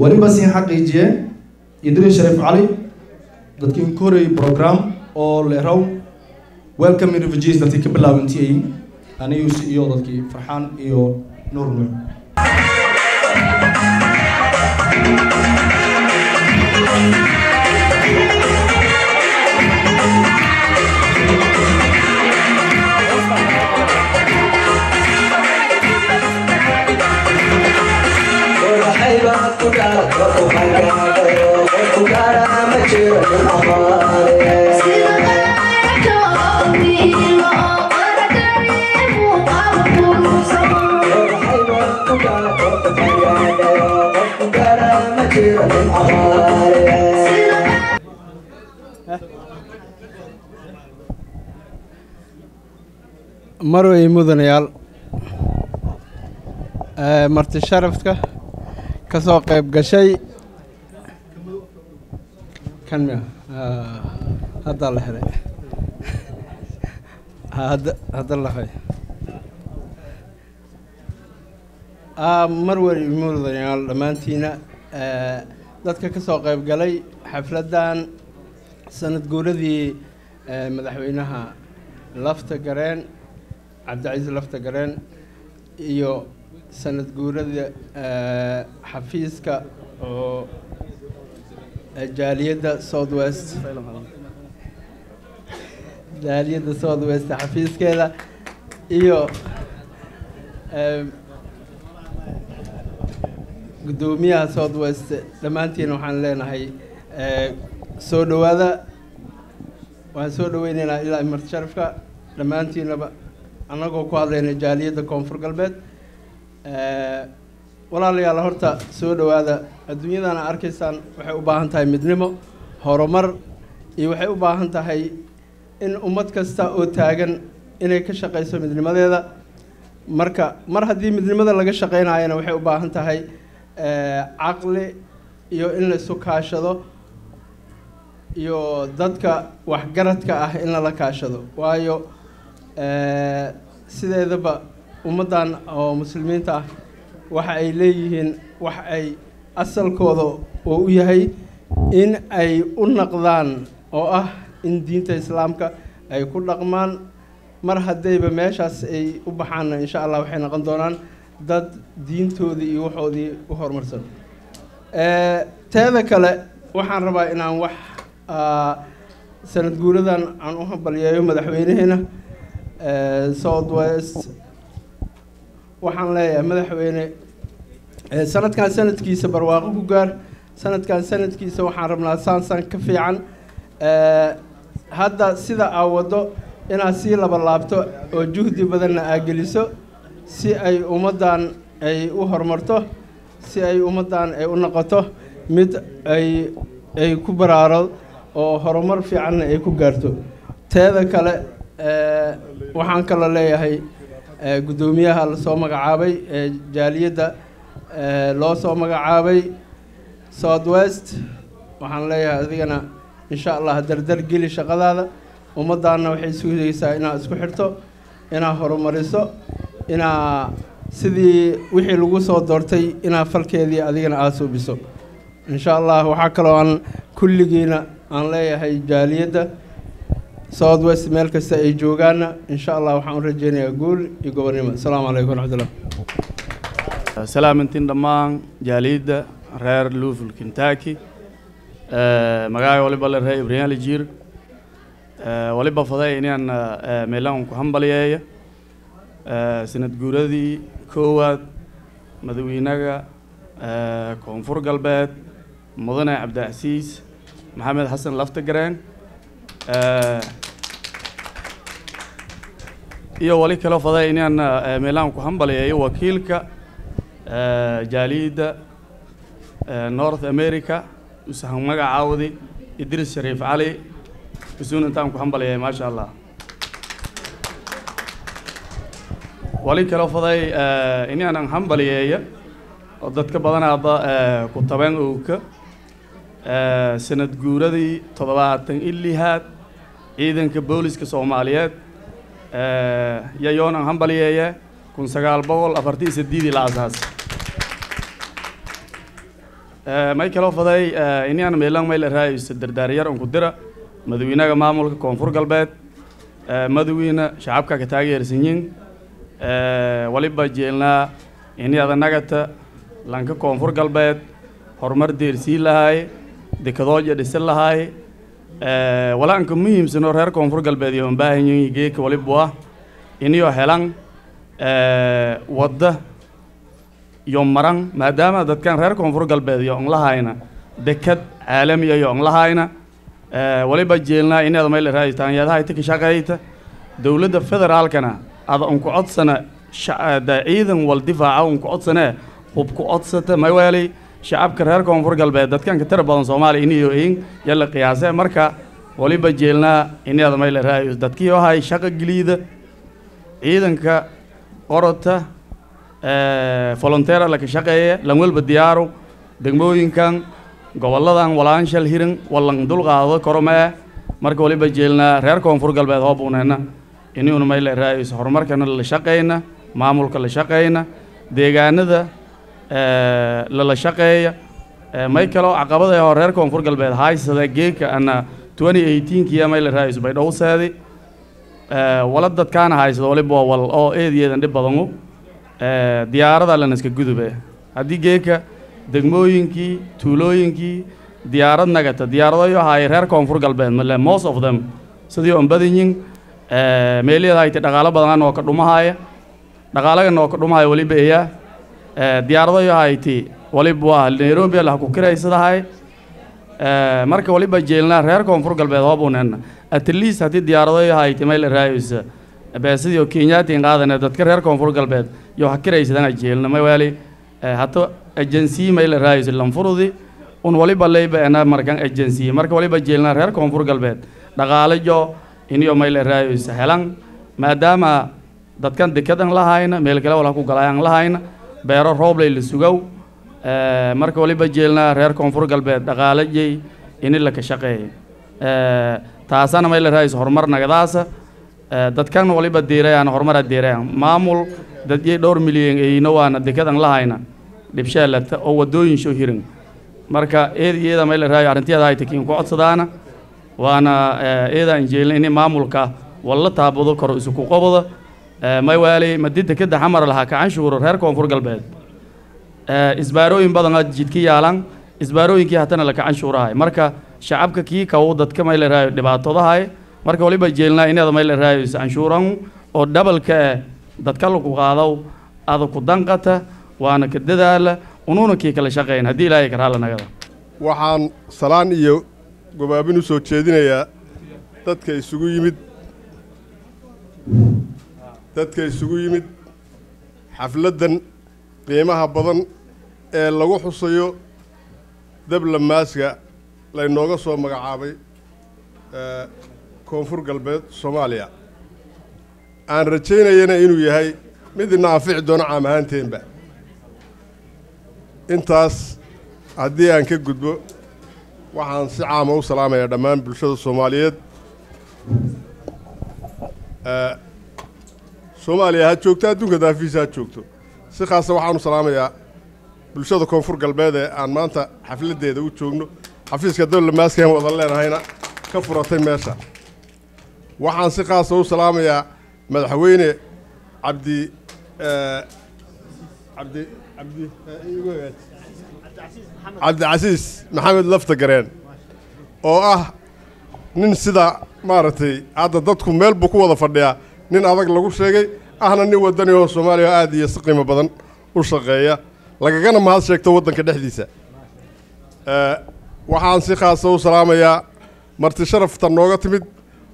weliba siin xaqiijiye idris sharif cali dadkii in korayay program oo leeraw welcome refugees dadkii ka bilaabantiyay aniyus iyo dadkii farxaan iyo nuur nuur marwey mudanayaal. Marti sharafka ka soo qayb gashay kan mia haddaa la helay. Hadda hadda la hay marwey mudanayaal dhammaantiina dadka ka soo qayb galay xafladdan sanad guuradii madaxweynaha lafta gareen cabdicasiis lafta gareen iyo sanad guurada xafiiska oo jaaliyadda south west jaaliyadda south west xafiiskeeda iyo guddoomiyaha south west dhammaantiin waxaan leenahay eh, soo dhowaada waan soo dhoweyneynaa ilaa imarti sharafka. Dhammaantiinaba annagoo ku hadlayna jaaliyadda koonfur galbeed Eh, walaalayaal horta soo dhowaada. Adduunyadana arkaysaan waxay u baahan tahay midnimo horumar iyo waxay u baahan tahay in ummad kasta oo taagan inay ka shaqayso midnimadeeda. Marka mar haddii midnimada laga shaqaynayana waxay u baahan tahay eh, caqli iyo in la isu kaashado iyo dadka waxgaradka ah in lala kaashado. Waayo eh, sideedaba ummaddan oo muslimiinta ah waxa ay leeyihiin wax ay asalkooda oo u yahay in ay u naqdaan oo ah in diinta islaamka ay ku dhaqmaan. Mar haddayba meeshaas ay u baxaanna insha allah waxay noqon doonaan dad diintoodii iyo waxoodii u horumarsan. Teeda kale waxaan rabaa inaan wax sanad guuradan aan u hambalyeeyo madaxweynaheena south west waxaan leeyahay madaxweyne sanadkan sanadkiisa barwaaqo ku gaar sanadkan sanadkiisa waxaan rabnaa saansan ka fiican hadda sida aa waddo inaad sii laba laabto oo juhdi badanna aa geliso si ay ummaddan ay u horumarto si ay ummaddan ay u noqoto mid ay ay ku baraaro oo horumar fiicanna ay ku gaarto. Teeda kale waxaan kaloo leeyahay guddoomiyaha la soo magacaabay ee jaaliyadda loo soo magacaabay south west. Waxaan leeyahay adigana insha allah dardar geli shaqadaada. Ummaddaanna waxay sugaysaa inaad isku xirto inaad horumariso inaa sidii wixii lagu soo doortay inaad falkeedii adigana aada suubiso insha allah waxaa kaloo aan kulligiina aan leeyahay jaaliyadda south west meel kasta ay joogaanna insha allah waxaan u rajeynayaa guul iyo gobonnimo asalaamu calaykum waraxmatullah salaamantiin dhammaan jaaliyadda reer louisville kentucky. Eh, magacay waliba le reer ibrahim alijiir Eh, waliba faday inaan eh, meelaan ku hambaliyeeya sanad guuradii koowaad madaxweynaga eh, koonfur galbeed mudane cabdicasiis maxamed xasan laftagareen iyo wali kaloo faday inaan eh, meelaan ku hambaliyeeyo wakiilka eh, jaaliyadda eh, north america usahan magacaawdi idris shariif cali usuun intaan ku hambalyay maasha allah wali kaloo faday inaanan hambaliyeeya oo dadka badanaaba ku tabeen owka sanad guuradii toddobaatan i ciidanka booliska soomaaliyeed yayoonan hambaliyeeye kun sagaal boqol afartii sideedii la asaasay Eh, may kaloo faday eh, inaan meelan mayl raayis dardaariyar on ku dira madaxweynaha maamulka koonfur galbeed eh, madaxweyne shacabka ka taageersanyin eh, waliba jeelnaa iniyada nagata lanka koonfur galbeed horumar deersiin lahaay dekadooja dhisan lahaay eh, walaanka muhiimsanoo reer koonfur galbeed iyo baahanyihin geeka waliba ah iniyoo helan eh, wadda iyo maran maadaama dadkan reer koonfur galbeed iyo onlahayna dekad caalamiya iyo onlahayna eh, waliba jeelnaa inaad mayl raayitaanyadaha ita ka shaqeyta dowladda federaalkana ada unku codsana ciidan wal difaaca unku codsanee hubku codsata maweelay shacabka reer koonfur galbeed dadkan ka tira badan soomaaliya iniyo in yalla qiyaase. Marka waliba jeelnaa inaad mayl raayis dadkii ahay shaqa geliida ciidanka qorota eh, volunteer la ka shaqeeya lan walba diyaaro degmooyinkan goboladan walaanshal hirin walan dulqaado koromee marka waliba jeelnaa reer koonfur galbeed hoo buuneyna inuuna mayle raayis horumarkana la shaqeyna maamulka la shaqeyna deegaanada lala shaqeeya. Eh, may kaloo caqabada hoo reer koonfur galbeed haysada geeka ana 2018kiya mayle raayis bay dhowseedi eh, wala dadkaana haysada waliba oo eediyeedan dhib badanu diyaarada lana iska gudube. Haddii geeka degmooyinkii tuulooyinkii diyaarad nagata diyaaradayo haay reer koonfur galbeed male most of them. Sidii on badanyin meelyada hayti dhaqaalo badan oo ka dhumahaaya dhaqaalagan oo ka dhumahaya waliba eyaa diyaaradayo hayti waliba waa nairobi lah ku kiraysadahay marka waliba jeelnaa reer koonfur galbeed hoobunena at least haddii diyaaradayo hayti mayla raayaysa beesidii oo kenyatiin qaadane dadka reer koonfur galbeed yo ha kiraysadana jeelna mawaali hata agensiyi mayla raayaysa lanfurudi un waliba leyba ena markan agensiyi marka waliba jeelnaa reer koonfur galbeed dhaqaalajo iniyo mayla raayaysa helan. Maadaama dadkan dekadan lahayna meel kale wala ku galayaan lahayna beero roobley la sugow marka waliba jeelnaa reer koonfur galbeed dhaqaalajay ini laka shaqeeya taasana mayla raayaysa horumar nagadaasa. Dadkan waliba diirayaan horumara diirayaan maamul dadyay dhowr milyan eyna waana dekadan lahayna dhibsheelata oo wadooyin soo hirin. Marka eed mayla raayo arrintiyaada ay takiin ku codsadaana. Waana eedaan jeelna ini maamulka walla taabado koro isuku qobada may waali madi dekeda xamar lahaa kacanshuuro reer koonfur galbeed. Isbaarooyin badana jidka yaalan isbaarooyinkii hatana la kacanshuurahay marka shacabka kii kaw dadka mayla raayo dhibaatoodahay marka waliba jeelnaa inaada mayla raayo canshuuran oo dhabalka eh dadka lagu qaadaw ada ku danqata waana ka dadaala unuuna kii kala shaqayn haddii ilaahay karaala nagada. Waxaan salaan iyo gobaabin u soo jeedinayaa dadka isugu yimid dadka isugu yimid xafladdan qiimaha badan ee lagu xusayo dabla maaska laynooga soo magacaabay koonfur galbeed soomaaliya. Aan rajaynayana inuu yahay mid ina anfici doono caam ahaanteenba. Intaas haddii aan ka gudbo waxaan si caama u salaamayaa dhammaan bulshada soomaaliyeed soomaaliya ha joogto adduunka daafiisa ha joogto. Si khaasa waxaan u salaamayaa bulshada koonfur galbeed ee aan maanta xafladdeeda u joogno. Xafiiska dawla maaskaan wada leenahayna ka furatay meesha. Waxaan si khaasa u salaamayaa madaxweyne cabdi cabdi cabdi cabdicasiis maxamed lafta gareen oo ah nin sida maaragtay hadda dadku meel buu ku wada fadhiyaa. Nin adag lagu sheegay ahna nin wadani oo soomaaliya aad iyo si qiimo badan u shaqeeya. Lagagana mahad sheegto waddanka dhexdiisa. Waxaan si khaasa u salaamayaa marti sharafta nooga timid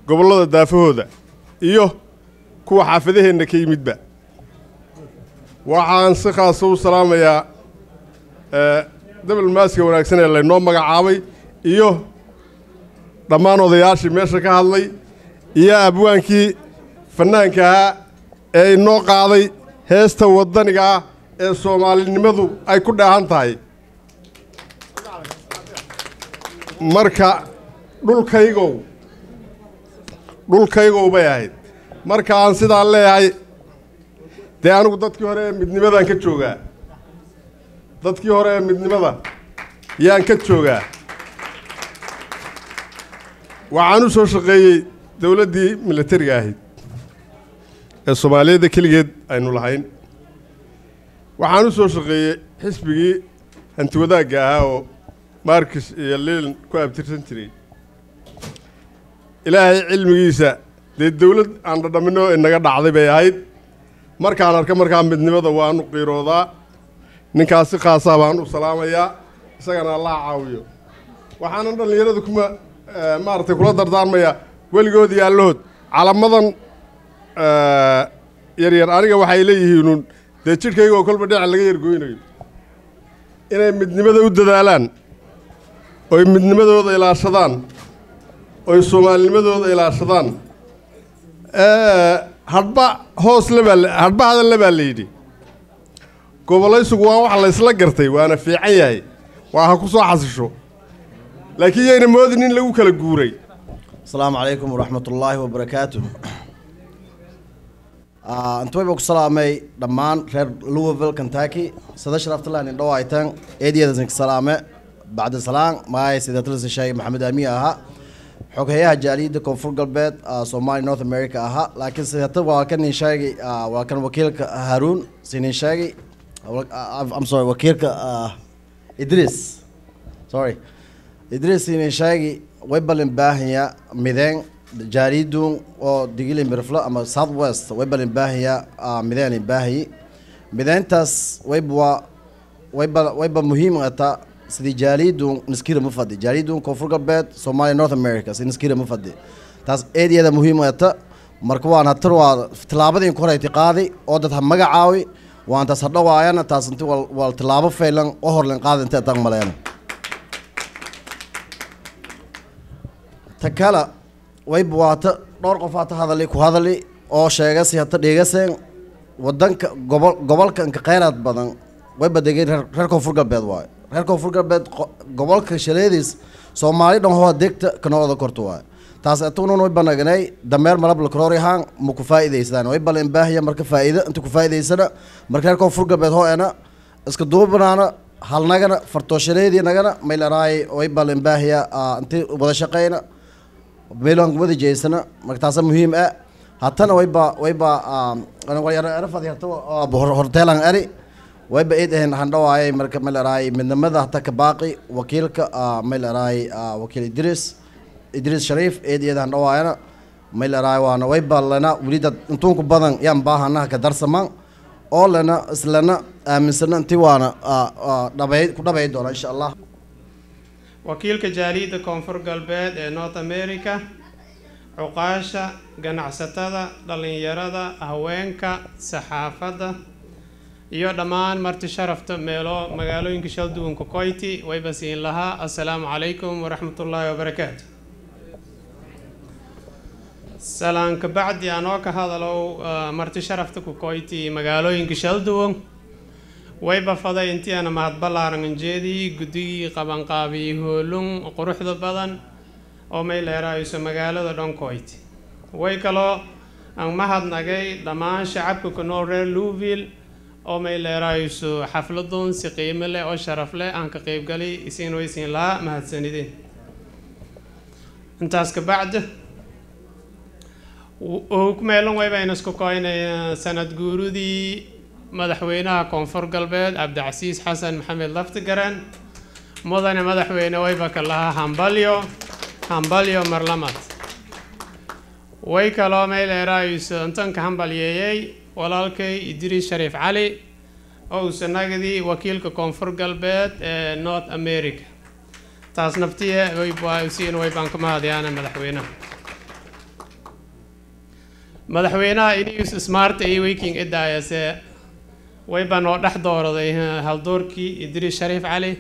gobollada daafahooda iyo kuwa xaafadaheenna ka yimidba. Waxaan si khaasa u salaamayaa dabal maaska wanaagsan ee laynoo magacaabay iyo dhammaan odayaashii meesha ka hadlay iyo abwaankii fannaanka ahaa ee inoo qaaday heesta waddaniga ah ee soomaalinimadu ay ku dheehan tahay. Marka dhulkaygow dhulkaygow bay ahayd. Marka aan sidaa leeyahay dee anigu dadkii hore ee midnimadaan ka joogaa. Dadkii hore ee midnimada yaan ka joogaa. Waxaan u soo shaqeeyey dowladdii militariga ahayd ee soomaaliyadda keligeed aynu lahayn. Waxaan u soo shaqeeyey xisbigii hanti wadaagga ahaa oo markis iyo liilin ku abtirsan jiray. Ilaahay cilmigiisa dee dowlad aan dhadhaminno inaga dhacday bay ahayd. Markaan arka markaa midnimada waanu qiiroodaa ninkaas si khaasaa baan u salaamayaa isagana allaha caawiyo. Waxaana dhallinyarada kuma maaragtay kula dardaarmayaa weligood iyo allahood calamadan yaryar aniga waxay leeyihiinuun dee jidhkayga oo kolba dhinac laga yargoynayo inay midnimada u dadaalaan oy midnimadooda ilaashadaan oy soomaalinimadooda ilaashadaan. Hadhba hoos lebaa hadhba hadal le baa la yidhi. Gobolaysigu waa wax la ysla gartay waana fiican yahay. Waa ha ku soo xasisho. Laakiin yayna moodin in lagu kala guuray. Asalaamu calaykum waraxmat ullaahi wabarakaatu inta wayba ku salaamay dhammaan reer louisville kentucky sada sharaftalan indhow aytan eedyadasin salaame bacda salaan maay sidatlasa sheegay maxamed aamiya ahaa xoghayaha jaaliyadda koonfur galbeed soomaaliya north america ahaa laakiin sidata waa kan nin sheegay waa kan wakiilka haruun sinin sheegay I'm sorry wakiilka idris sorry idris inin sheegi way balin baahanya mideen jaariidun oo digilin birflo ama south west way balin baahaya mideenin baahayi mideyntaas wayba wayba wayba muhiim ata sidii jaariidun niskira ma fadhi jaariidun koonfur galbeed soomaaliya north america si niskira ma fadhi taas eedyada muhiim ata. Marka waan hatar waa tilaabadii ku horeyti qaadi oo dad ha magacaawi waan taas hadhawaayana taas inti wal tilaabo faylan oo horlen qaadi intee tag maleena ta kale wayba waata dhowr qof hata hadali ku hadali oo sheegasi hata dheegaseen wadanka gobol gobolka kheyraad badan wayba degeen reer koonfur galbeed waayo reer koonfur galbeed gobolka shaleediis soomaali dhan hoo degta kanooda korta waayo taas atunan way banagnay dameer malab lakroorihaan ma ku faa'iidaystaan. Way bal imbaahiya marka faa'iido inta ku faa'iidaysana marka reer koonfur galbeed hoo ena iska duubanaana halnagana fartooshaleedii nagana way bal imbaahiya inti wada shaqeyna meelaan wada jeysana marka taasa muhiim ah hatana wayba wayba walyarafadi hata horteelan eri wayba eed ahayn handhawaayay marka maylaraay midnimada hata ka baaqi wakiilka maylaraay wakiil idris idris shariif eed iyada handhawaayana maylaraay waana wayba lana weli dad intuunku badan yaan baahanaha ka darsamaan oo lana islana aaminsana inti waana dhabay ku dhabay doona insha allah wakiilka jaaliyadda koonfur galbeed ee north america cuqaasha ganacsatada dhallinyarada haweenka saxaafadda iyo dhammaan marti sharafta meelo magaalooyinka shalduwanka koyti wayba siin lahaa. Assalaamu calaykum waraxmatullaahi wabarakaatu. Salaan kabacdi anoo ka hadalow marti sharafta ku magaalooyinka shalduwan wayba faday intii ana mahad ballaaran anjeedii guddigii qabanqaabiyey hoolun quruxda badan oo may leeraayso magaalada dhonkoyt way kaloo aan mahadnagay dhammaan shacabka ku nool reer louville oo may leeraayso xafladun si qiimo leh oo sharaf leh aan ka qeybgalay isiin waysiin lahaa mahadsanideen intaas kabacdi meelon waybayna isku koynay sanad guurudii madaxweynaha koonfur galbeed cabdicasiis xasan maxamed laftigaran mudane madaxweyne wayba ka lahaa hambalyo hambalyo marlamad way kaloo mayleeraayso intanka hambalyeeyey walaalkay idriis shariif cali oo uusanagdii wakiilka koonfur galbeed ee north america. Taas naftiya waysiin waybaan ka mahadyaana madaxweynaha madaxweynaha inius smart iyo waking idaayase wayba noo dhex dooraday haldoorkii idriis shariif cali.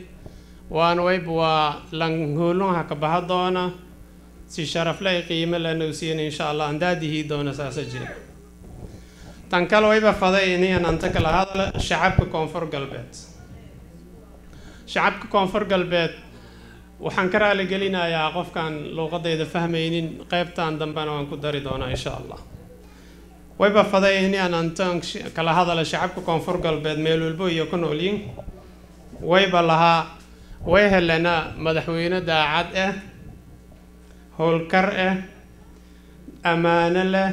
Waana wayba waa lanhoolunha ka baha doona. Si sharafle ay qiimo lana usiina insha allah andaadihii doona saasa jira. Tan kale wayba faday iniyan anta kala hadla shacabka koonfur galbeed. Shacabka koonfur galbeed waxaan ka raali gelinayaa qofkaan luuqadayda fahmaynin qeybtan dambena waan ku dari doonaa insha allah wayba faday inaan antan kala hadala shacabka koonfur galbeed meel walbo iyo ku noolyiin wayba lahaa way helena madaxweyne daacad ah howlkar ah ammaano leh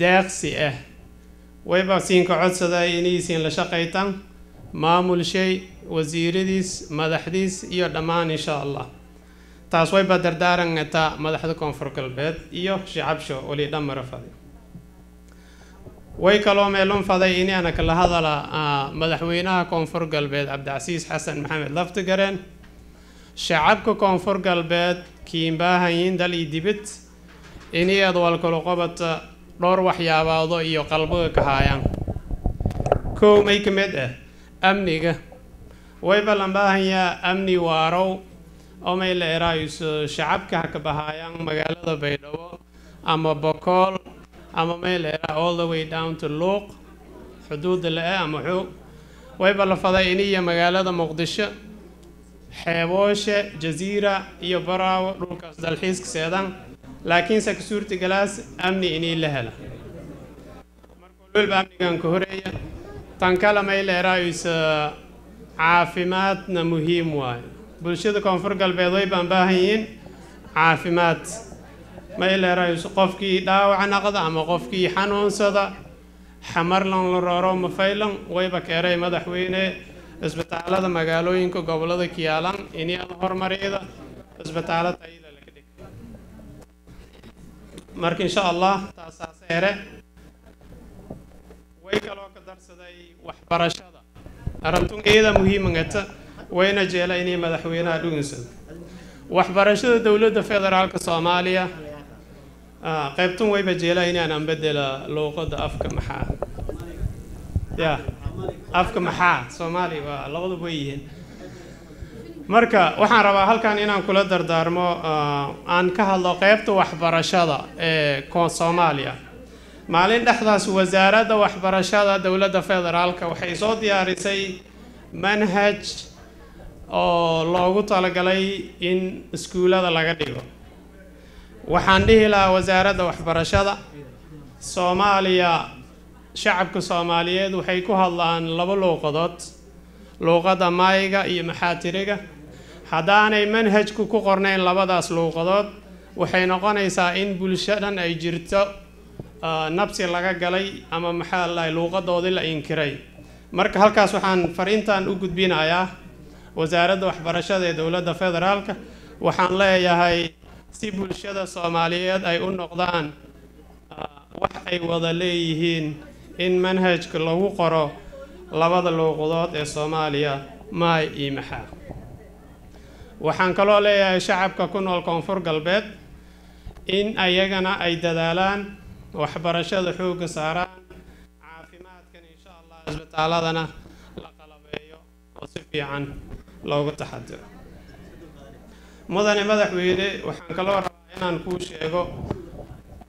deeqsi ah wayba siinka codsaday inaysiin la shaqaytan maamul shay wasiiradiis madaxdiis iyo dhammaan insha allah. Taas wayba dardaarangataa madaxda koonfur galbeed iyo shacabsho wali dhamara faday way kaloo meelun faday inaana kala hadala madaxweynaha koonfur galbeed cabdicasiis xasan maxamed laftigareen shacabka koonfur galbeed kiinbaahayin dal iyo dibid iniyaad walkalo qabata dhowr waxyaabaado iyo qalbiga ka haayaan. Kow may ka mid ah amniga. Wayba lan baahanyaa amni waarow. Oo may la eraayso shacabka ha ka bahaayaan magaalada baydhabo ama bokool ama may la eraa all the way down to luuq xuduudda le-e ama xoog wayba la faday iniya magaalada muqdisho xeebooshe jasiira iyo baraawo dhulkaas dalxiiska seedan laakiinse ka suurtagalaas amni inii la hela. Marka walba amnigan ka horreeya tan kale may la eraayso caafimaadna muhiim waayo. Bulshada koonfur galbeed way baan baahan yihiin caafimaad may la eraayso qofkii dhaawac naqda ama qofkii xanuunsada. Xamarlan la rooro mafaylan wayba keeray madaxweyne. Isbitaalada magaalooyinka gobollada kiyaalan iniyada hormariyada isbitaalo tayada laga dhig. Marka insha allah taasaas ere way kaloo ka darsaday waxbarashada. Arintun iyada muhiimangata wayna jeela inay madaxweynaha dhuginsado waxbarashada dowladda federaalka soomaaliya ah, qaybtun wayba jeela inaan anbedela luuqada afka maxaa? Ya afka maxaa? Soomaaliya waa labaduba way yihiin. Marka waxaan rabaa halkan inaan kula dardaarmo ah, aan ka hadlo qaybta waxbarashada ee soomaaliya. Maalin dhexdaas wasaaradda waxbarashada dowladda federaalka waxay soo diyaarisay manhaj oo loogu talagalay in iskuulada laga dhigo waxaan dhihi lahaa wasaaradda waxbarashada soomaaliya shacabka soomaaliyeed waxay ku hadlaan laba luuqadood luuqadda maayiga iyo maxaatiriga. Haddaanay manhajku ku qornayn labadaas luuqadood waxay noqonaysaa in bulshadan ay jirto nabsi laga galay ama maxaa la luuqadoodii la inkiray. Marka halkaas waxaan fariintan u gudbinayaa wasaaradda waxbarashada ee dowladda federaalka. Waxaan leeyahay si bulshada soomaaliyeed ay u noqdaan ah, wax ay wada leeyihiin in manhajka lagu qoro labada luuqadood ee soomaaliya maay iyo maxaa. Waxaan kaloo leeyahay shacabka ku nool koonfur galbeed in ayagana ay dadaalaan waxbarashada xoogga saaraan caafimaadkan insha allah isbitaaladana la qalabeeyo oo si fiican loogu taxadiro mudane madaxweyne waxaan kaloo rabaa inaan kuu sheego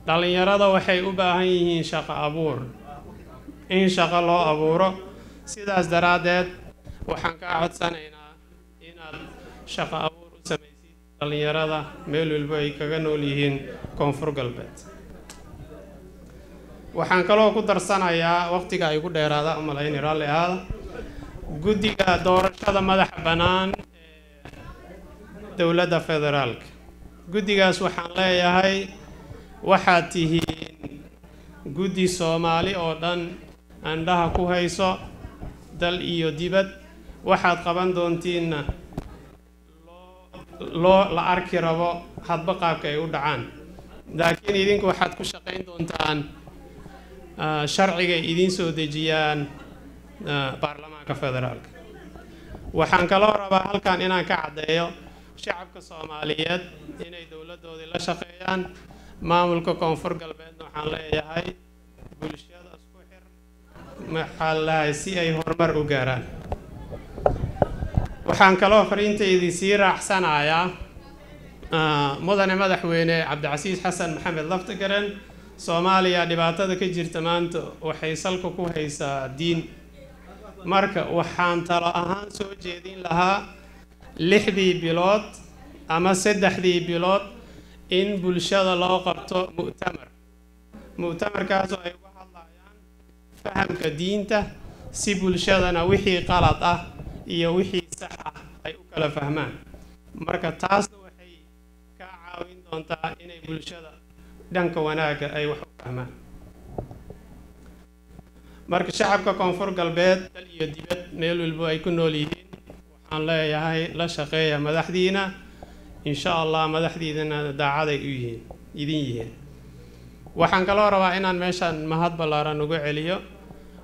dhallinyarada waxay u baahan yihiin shaqo abuur. In shaqo loo abuuro sidaas daraaddeed waxaan kaa codsanaynaa inaad shaqo abuur u samaysid dhallinyarada meel walba ay kaga nool yihiin koonfur galbeed. Waxaan kaloo ku darsanayaa waqtiga ay ku dheeraada umalayni raalli ahaada guddiga doorashada madaxa bannaan dowladda federaalka. Guddigaas waxaan leeyahay waxaad tihiin guddi soomaali oo dhan andhaha ku hayso dal iyo dibad. Waxaad qaban doontiinna loo la arki rabo hadba qaabka ay u dhacaan. Laakiin idinku waxaad ku shaqayn doontaan ah, sharciga idiin soo dejiyaan ah, baarlamaanka federaalka. Waxaan kaloo rabaa halkan inaan ka caddeeyo shacabka soomaaliyeed inay dowladdoodii la shaqeeyaan. Maamulka koonfur galbeedna waxaan leeyahay bulshada isku xir maxaa lahay si ay horumar u gaaraan. Waxaan kaloo fariintaydii sii raacsanayaa ah, mudane madaxweyne cabdicasiis xasan maxamed laftigaren soomaaliya dhibaatada ka jirta maanta waxay salka ku haysaa diin. Marka waxaan talo ahaan soo jeedin lahaa lixdii bilood ama saddexdii bilood in bulshada loo qabto mu'tamar. Mu'tamarkaasoo ay uga hadlayaan fahamka diinta si bulshadana wixii qalad ah iyo wixii sax ah ay u kala fahmaan. Marka taasna waxay ka caawin doontaa inay bulshada dhanka wanaagga ay wax u fahmaan. Marka shacabka koonfur galbeed dal iyo dibad meel walbo ay ku nool yihiin waxaan leeyahay la shaqeeya madaxdiina. Insha allah madaxdiidana daacaday u yihiin idin yihiin. Waxaan kaloo rabaa inaan meeshan mahad ballaaran ugu celiyo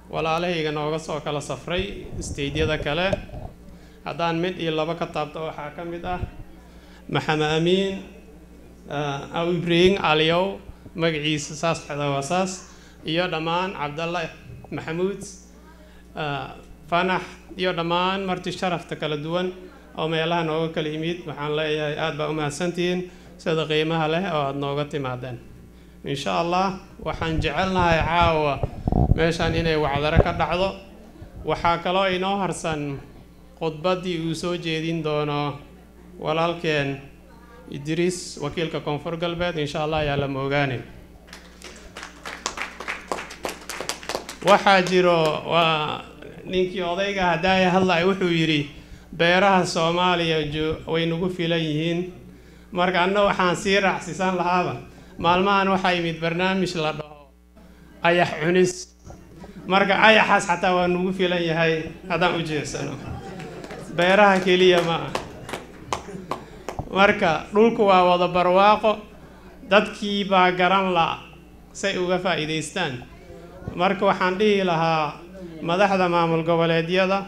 walaalahayga nooga soo kala safray steydyada kale. Haddaan mid iyo laba ka taabto waxaa ka mid ah maxamed amiin aw ibraahim aliyow magaciisa saas xeda saas iyo dhammaan cabdalla maxamuud fanax iyo dhammaan marti sharafta kala duwan oo meelaha nooga kala yimid waxaan leeyahay aada baa u mahadsantihiin sida qiimaha leh oo aada nooga timaadeen. Insha allah waxaan jecelnahay caawa meeshan inay wacdaro ka dhacdo. Waxaa kaloo inoo harsan khudbaddii uu soo jeedin doono walaalkeen idriis wakiilka koonfur galbeed. Insha allah ayaa la moogaane. Waxaa jiro waa ninkii odayga hadaaya hadlaya wuxuu yidhi beeraha soomaaliya way nagu filan yihiin. Marka anna waxaan sii raacsiisan lahaaba. Maalmahan waxaa yimid barnaamij la dhaho ayax cunis. Marka ayaxaas xataa waa nagu filan yahay haddaan u jeedsano beeraha keliya ma ah marka dhulku waa wada barwaaqo. Dadkii baa garan la say uga faa'iidaystaan. Marka waxaan dhihi lahaa madaxda maamul goboleedyada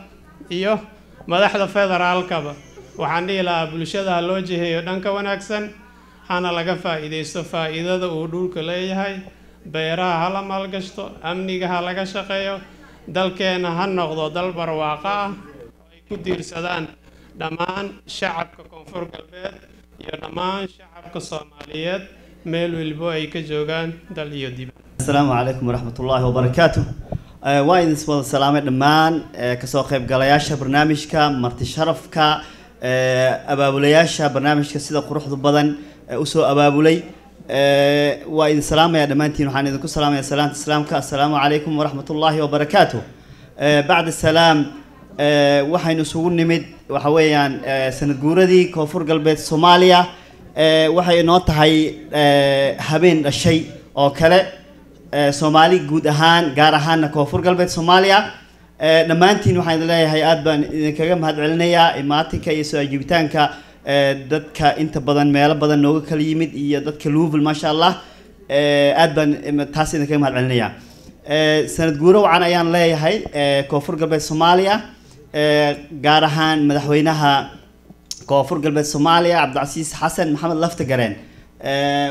iyo madaxda federaalkaba. Waxaan dhihi lahaa bulshada ha loo jiheeyo dhanka wanaagsan hana laga faa'iidaysto faa'iidada uu dhulka leeyahay. Beeraha ha la maalgashto amniga ha laga shaqeeyo dalkeenna ha noqdo dal barwaaqo ah. Oo ay ku diirsadaan dhammaan shacabka koonfur galbeed iyo dhammaan shacabka soomaaliyeed. Meel walbo ay ka joogaan dal iyo dibad. Asalaamu calaykum waraxmat ullaahi wabarakaatu waa idin wada salaamay dhammaan eh, ka soo qaybgalayaasha barnaamijka marti sharafka eh, abaabulayaasha barnaamijka sida quruxda badan eh, u soo abaabulay. Eh, waa idin salaamaya dhammaantiin waxaan idinku salaamaya salaanta islaamka. Assalaamu calaykum waraxmat ullaahi wabarakaatu. Eh, bacda salaam eh, waxaynu isugu nimid waxa weeyaan eh, sanad guuradii koonfur galbeed soomaaliya. Eh, waxay inoo tahay eh, habeen dhashay oo kale. eh, soomaali guud ahaan gaar ahaana koonfur galbeed soomaaliya Eh, dhammaantiin waxaan leeyahay aad baan idinkaga mahad celinayaa imaatinka iyo soo ajiibitaanka eh, dadka inta badan meelo badan nooga kala yimid iyo dadka louvel maasha allah Eh, aad baan taas idinkaga mahad celinayaa Eh, sanad guuro wacan ayaan leeyahay eh, koonfur galbeed soomaaliya Eh, gaar ahaan madaxweynaha koonfur galbeed soomaaliya cabdicasiis xasan maxamed laftagareen. Eh,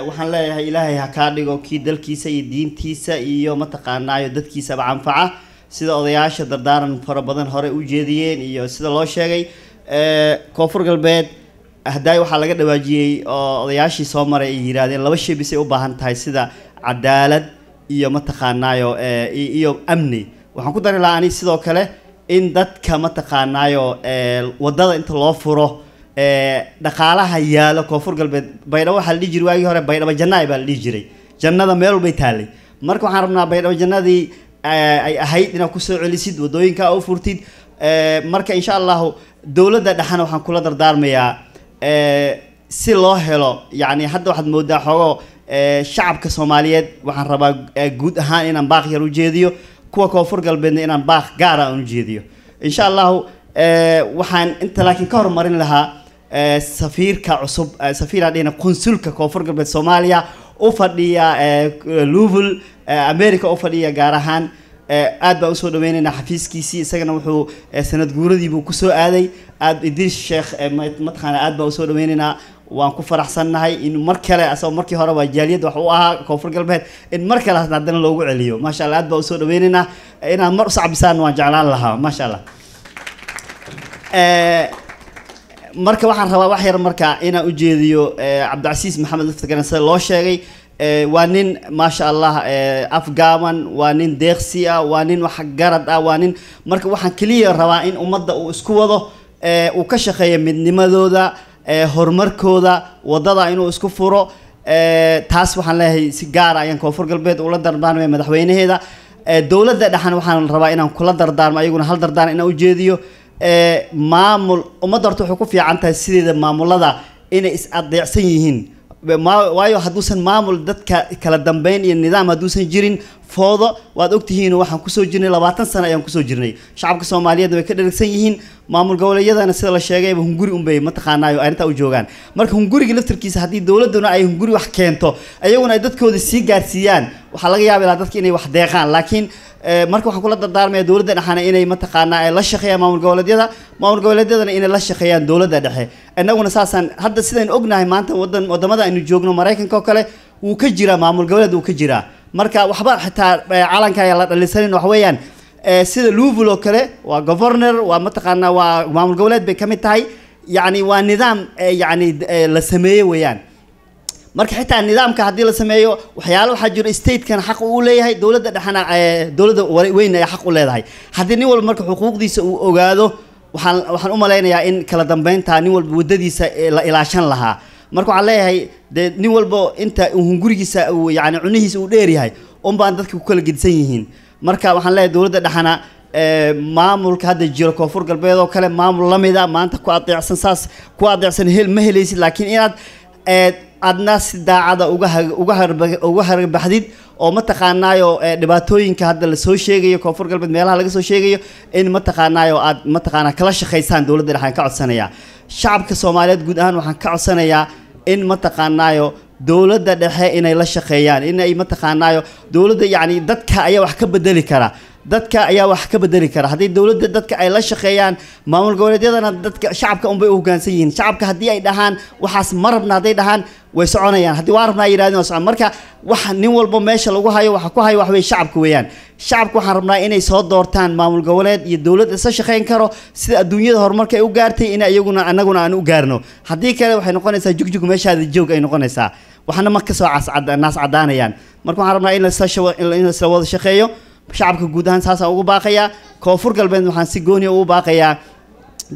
waxaan leeyahay ilaahay ha kaa dhigo kii dalkiisa iyo diintiisa iyo mataqaanaayo dadkiisaba anfaca sida odayaasha dardaaran fara badan hore u jeediyeen iyo sida loo sheegay Eh, koonfur galbeed hadaay waxaa laga dhawaajiyey oo odayaashii soo maray ay yiraahdeen laba shay bisay u baahan tahay sida cadaalad iyo mataqaanaayo eh, iyo amni. Waxaan ku dari lahaa ani sidoo kale in dadka mataqaanaayo eh, waddada inta loo furo eh, dhaqaalaha yaalo koonfur galbeed. Baydhabo waxaa la dhihi jiray waagii hore baydhabo jannaay baa la dhihi jiray. Jannada meel walbay taallay marka waxaan rabnaa baydhabo jannadii ay ahayd inaad ku soo celisid waddooyinka u furtid marka insha allahu dowladda dhexena waxaan kula dardaarmayaa si loo helo yacni hadda waxaad moodaa xoogo eh, shacabka soomaaliyeed waxaan rabaa guud ahaan inaan baaq yar u jeediyo kuwa koonfur galbeedna inaan baaq gaara aan u jeediyo. Insha allahu waxaan inta laakiin ka hormarin lahaa safiirka cusub eh, dhihina qunsulka koonfur galbeed soomaaliya u fadhiya eh, louvel eh, america u fadhiya gaar ahaan Eh, aad baan u soo dhaweynaynaa xafiiskiisii isagana wuxuu eh, sanad guuradiibuu ku soo aaday. Aad idris sheekh eh, ma- mataqaana aad baan u soo dhaweynaynaa waan ku faraxsannahay in mar kale asagoo markii hore waa jaaliyad wax u ahaa koonfur galbeed in mar kale haddana loogu celiyo. Maasha allah aad baan u soo dhaweynaynaa Eh, inaad mar usacbisaan waan jeclaan lahaa. Maasha allah. Eh, marka waxaan rabaa wax yar marka inaan u jeediyo eh, cabdicasiis maxamed laftigaran sida loo sheegay eh, waa nin maasha allah eh, afgaaban waa nin deeqsi ah waa nin wax garad ah waa nin marka waxaan keliya rabaa in ummadda uu isku wado uu ka shaqeeyo midnimadooda horumarkooda waddada inuu isku furo taas waxaan leeyahay si gaara ayaan koonfur galbeed ula dardaarmaya madaxweynaheeda. Dowladda dhexan waxaan rabaa inaan kula dardaarmo ayaguna hal dardaaran inaan ujeediyo maamul ummadda horta waxay ku fiican tahay sideeda maamulada inay is adeecsan yihiin. Waayo hadduusan maamul dadka kala dambeyn iyo nidaam hadduusan jirin foodo waad ogtihiin waxaan ku soo jirnay labaatan sano ayaan ku soo jirnay. Shacabka soomaaliyeed way ka dheragsan yihiin maamul goboleedyadana sida la sheegayba hunguri unbay mataqaanaayo arrintaa u joogaan. Marka hunguriga laftarkiisa haddii dowladuna ay hunguri wax keento ayaguna ay dadkooda sii gaarsiiyaan waxaa laga yaaba ilaa dadka inay wax deeqaan. Laakiin eh, marka waxaan kula dardaarmaya dowladda dhexana inay mataqaanaa ay la shaqeeyaan maamul goboleedyada maamul goboleedyadana inay la shaqeeyaan dowladda dhexe. Innaguna saasaan hadda sidaynu ognahay maanta wadan waddamada aynu joogno maraykanka oo kale wuu ka jiraa maamul goboleed wuu ka jiraa marka waxba xitaa eh, calanka ayaa la dhalisanin wax weeyaan. Eh, sida louvel oo kale waa governor waa mataqaanaa waa maamul goboleed bay ka mid tahay. Yacni waa nidaam eh, yacni eh, la sameeye weeyaan. Marka xitaa nidaamka haddii la sameeyo waxyaalo waxaa jiro statekan xaq uu leeyahay dowladda dhexena eh, dowladda weyn ay xaq u leedahay. Haddii nin walba marka xuquuqdiisa uu ogaado waxaan waxaan u malaynayaa in kala dambeynta nin walba waddadiisa la ilaashan lahaa marka waxaan leeyahay dee nin walba inta uu hungurigiisa uu yacni cunihiisa uu dheer yahay unbaan dadka ku kala gedisan yihiin. Marka waxaan leeyahay dowladda dhexena eh, maamulka hadda jiro koonfur galbeed oo kale maamul la mid a maanta ku adeecsan saas ku adeecsan hel ma helaysid laakiin inaad eh, adna si daacada uga ha- uga harba- uga harbaxdid oo mataqaanaayo eh, dhibaatooyinka hadda la soo sheegayo koonfur galbeed meelaha laga soo sheegayo in mataqaanaayo aad mataqaanaa kala shaqaysaan dowladda dhexe aan ka codsanayaa. Shacabka soomaaliyeed guud ahaan waxaan ka codsanayaa in mataqaanaayo dowladda dhexe inay la shaqeeyaan inay mataqaanaayo dowladda yacni dadka ayaa wax ka bedeli kara dadka ayaa wax ka bedeli kara. Haddii dowladda dadka ay la shaqeeyaan maamul goboleedyadana dadka shacabka unbay u hoggaansan yihiin. Shacabka haddii ay dhahaan waxaas ma rabna hadday dhahaan way soconayaan. Haddii waa rabnaa ay yidhahdeen waa socon. Marka waxa nin walba meesha lagu hayo waxa ku hayo wax wey shacabka weeyaan shacabka waxaan rabnaa inay soo doortaan maamul goboleed iyo dowlad isla shaqeyn karo sida adduunyada horumarka ay u gaartay in iyaguna anaguna aan u gaarno. Haddii kale waxay noqonaysaa jugjug meeshaada joog ay noqonaysaa. Waxna ma ka soo naas cadaanayaan marka waxaan rabnaa in lasla wada shaqeeyo shacabka guud ahaan saasaan ugu baaqayaa. Koonfur galbeed waxaan si gooniya ugu baaqayaa.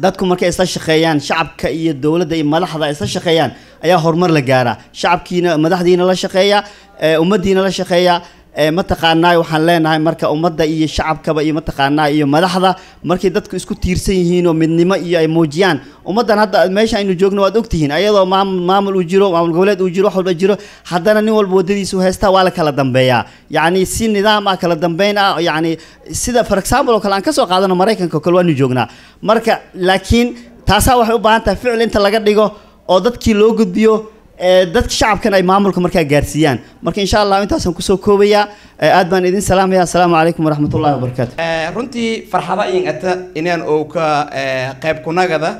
Dadku markay isla shaqeeyaan shacabka iyo dowladda iyo madaxda isla shaqeeyaan ayaa horumar la gaaraa. Shacabkiina madaxdiina la shaqeeya ee, ummaddiina la shaqeeya ee, mataqaanaa waxaan leenahay marka ummadda iyo shacabkaba iyo mataqaanaa iyo madaxda markay dadku isku tiirsan yihiin oo midnimo iyo ay muujiyaan ummaddan hadda meesha aynu joogno waad ogtihiin ayadoo maamul uu jiro maamul goboleed uu jiro wax walba jiro haddana nin walba waddadiisu haystaa waa la kala dambeeyaa. Yacni si nidaam ah kala dambeyn ah yacni sida for example oo kale aan ka soo qaadano maraykanka oo kale waanu joognaa. Marka laakiin taasaa waxay u baahan tahay ficil inta laga dhigo oo dadkii loo gudbiyo dadka shacabkan ay maamulka markaa gaarsiiyaan. Marka insha allah intaasaan ku soo koobayaa ee, aad baan idin salaamaya asalaamu calaykum waraxmatullahi wabarakaatu Eh, runtii farxada in ata inaan oo ka eh, qayb kunagada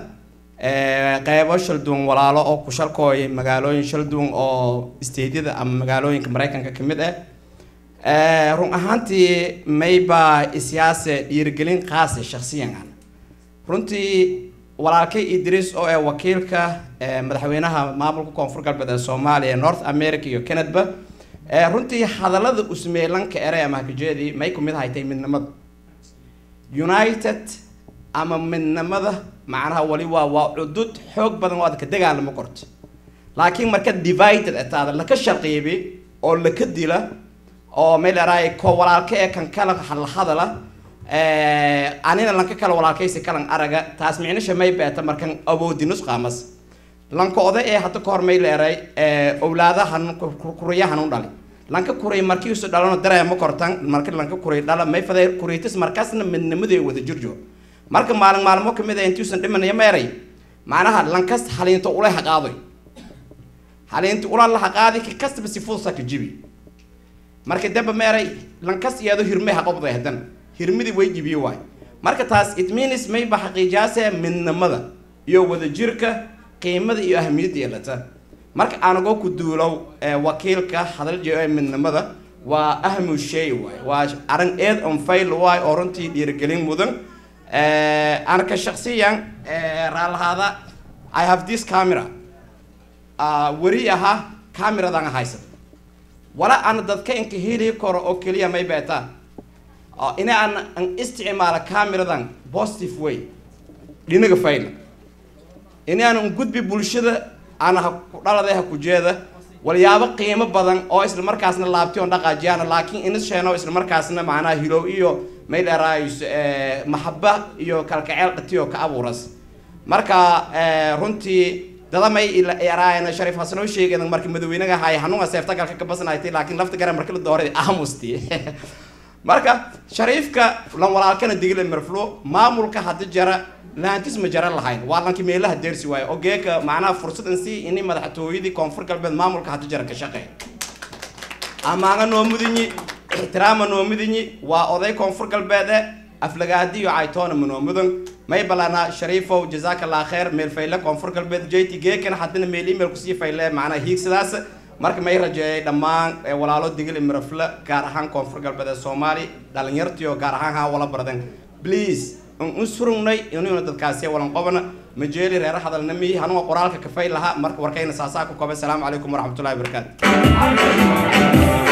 eh, qaybo shal duwan walaalo oo ku shalkooy magaalooyin shal duwan oo isteedyada ama magaalooyinka maraykanka ka mid ah. Eh, run ahaantii mayba isiyaase dhiirigelin qaase shakhsiyan ah runtii walaalkay idris oo ah wakiilka eh, madaxweynaha maamulka koonfur galbeed ee soomaaliya north america iyo canadaba Eh, runtii hadallada usmeelanka ere ama hakajeedii may ku mid haytay midnimada united ama midnimada macnaha wali waa waa cudud xoog badan oo aad ka dagaalamo korto laakiin marka divided etaada laka shaqeebi oo laka dila oo meel eraay ko walaalka ee kan kala hadla hadala anina lanka kala walaalkaysi kalan araga taas micnisha may beeta markan awoodinus qaamas. Lanka oday ee hadda kahor may leeray owlaadahan kuriyahan u dhali. Lanka kuray markiisu dhalano dareemo kortan marka lanka kuray dhala may faday kuraytis markaasna midnimadii wada jirjo marka maalin maalmo ka mid ah intuusan dhimanaya meeray macnaha lankas haliinto ula haqaadoy haliinti ula la haqaadi ki kastaba si fudsa ka jibi. Marka damba meeray lankas iyado hirmay haqobday hadan hirmidii way jibiyo waay marka taas it means may ba midnimada iyo wadajirka qiimada iyo ahamiyadda yeelata marka aanagoo ku duulow wakiilka hadal jeo ee midnimada waa ahmu shay waay. Waa arrin eed on fail waay oo runtii dhiirigelin mudan. Anaka shaksiyan raalahaada i have this camera. Weri ahaa cameradan haysan wala ana dadka inka heli karo oo keliya may beetaan Ah, ina aan an isticmaala cameradan positive way. Dhinaga fayla inaan un gudbi bulshada aan ha ku dhaladay ha ku jeeda walyaabo qiimo badan oo isla markaasna laabti on dhaqaajiyaana laakiin ina sheeno isla markaasna macnaha hilow iyo may dheeraayus maxaba iyo kalkaceel dhatiyo ka abuuras. Marka eh, runtii dadamay yaraayana shariif hasan oo sheegeen markii madaxweynaha hay hanuunga seefta galka ka basanaaytay laakiin lafta garan markii la dooray aamusti marka shariifka lan walaalkana digile marflo maamulka hadda jara laantis ma jara lahayn. Waa lanki meelaha deersi waayo. Oo geeka macnaha fursadan si ini madaxtooyadii koonfur galbeed maamulka hadda jara ka shaqeey amaanga noo ixtiraama noo waa oday koonfur galbeede aflagaadi iyo caytoona ma noo mudan may balana shariifow jazaaka allah kheer meel fayle koonfur galbeed jt geekana haddana meel email ku sii fayle macnaha hiigsadaas marka may rajeeyay dhammaan walaalo digil imirafle gaar ahaan koonfur galbeed ee soomaali dhalinyartiyo gaar ahaan haa wala barden please an u surugnay inuuna dadkaasi walan qobana. Majeeli reer hadalna mi hanuga qoraalka kafay lahaa. Marka warkayna saasaa ku koobay. Asalaamu calaykum waraxmatullahi wabarakaatu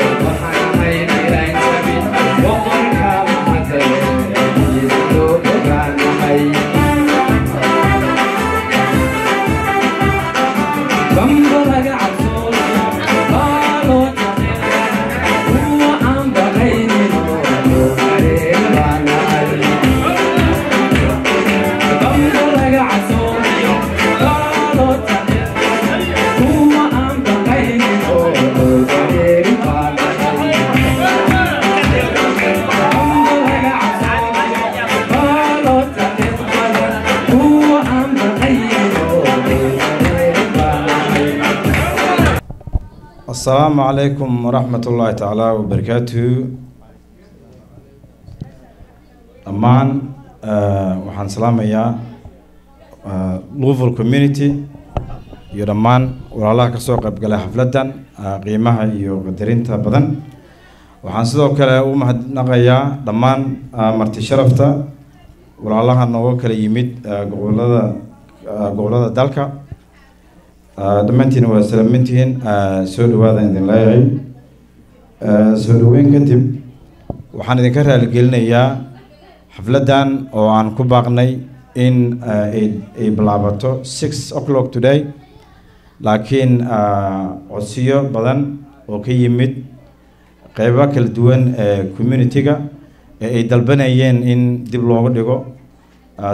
behind asalaamu calaykum waraxmat ullaahi tacaala wabarakaatuhu dhammaan eh, waxaan salaamayaa eh, louisville community iyo dhammaan walaalaha ka soo qaybgalay xafladdan eh, qiimaha iyo qadarinta badan. Waxaan sidoo kale u mahadnaqayaa dhammaan marti sharafta walaalaha nooga kala yimid gobollada gobollada dalka Ah, dhammaantiin waa salaamantihiin soo dhawaada idin leeyahay. Ah, soo dhaweyn kadib waxaan idinka raaligelinayaa xafladdan oo aan ku baaqnay in ay bilaabato six o'clock today. Laakiin codsiyo badan oo ka yimid qeybo kala duwan ee community-ga ee ay dalbanayeen in dib looga dhigo.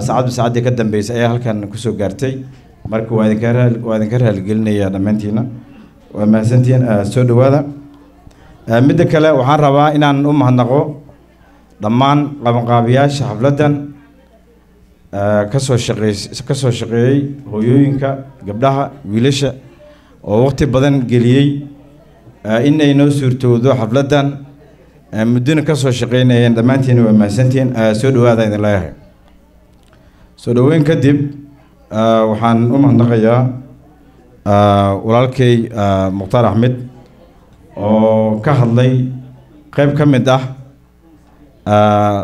Saacadba saacaddii ka dambeysay ayaa halkan ku soo gaartay marka waa idinka raal waa idinka raaligelinayaa dhammaantiina waa mahadsantihiin ah, soo dhawaada Ah, midda kale waxaan rabaa inaan u mahadnaqo dhammaan qabanqaabiyaasha xafladdan ah, ka soo shaqeey ka soo shaqeeyey hooyooyinka gabdhaha wiilasha oo waqti badan geliyey ah, in ay noo suurtowdo xafladdan muddona ka soo shaqeynayeen dhammaantiina waa mahadsantihiin Ah, soo dhawaada idin leeyahay. Soo dhaweyn kadib waxaan u mahadnaqayaa ah, walaalkay ah, mukhtaar axmed oo ka hadlay qeyb ka mid ah ah,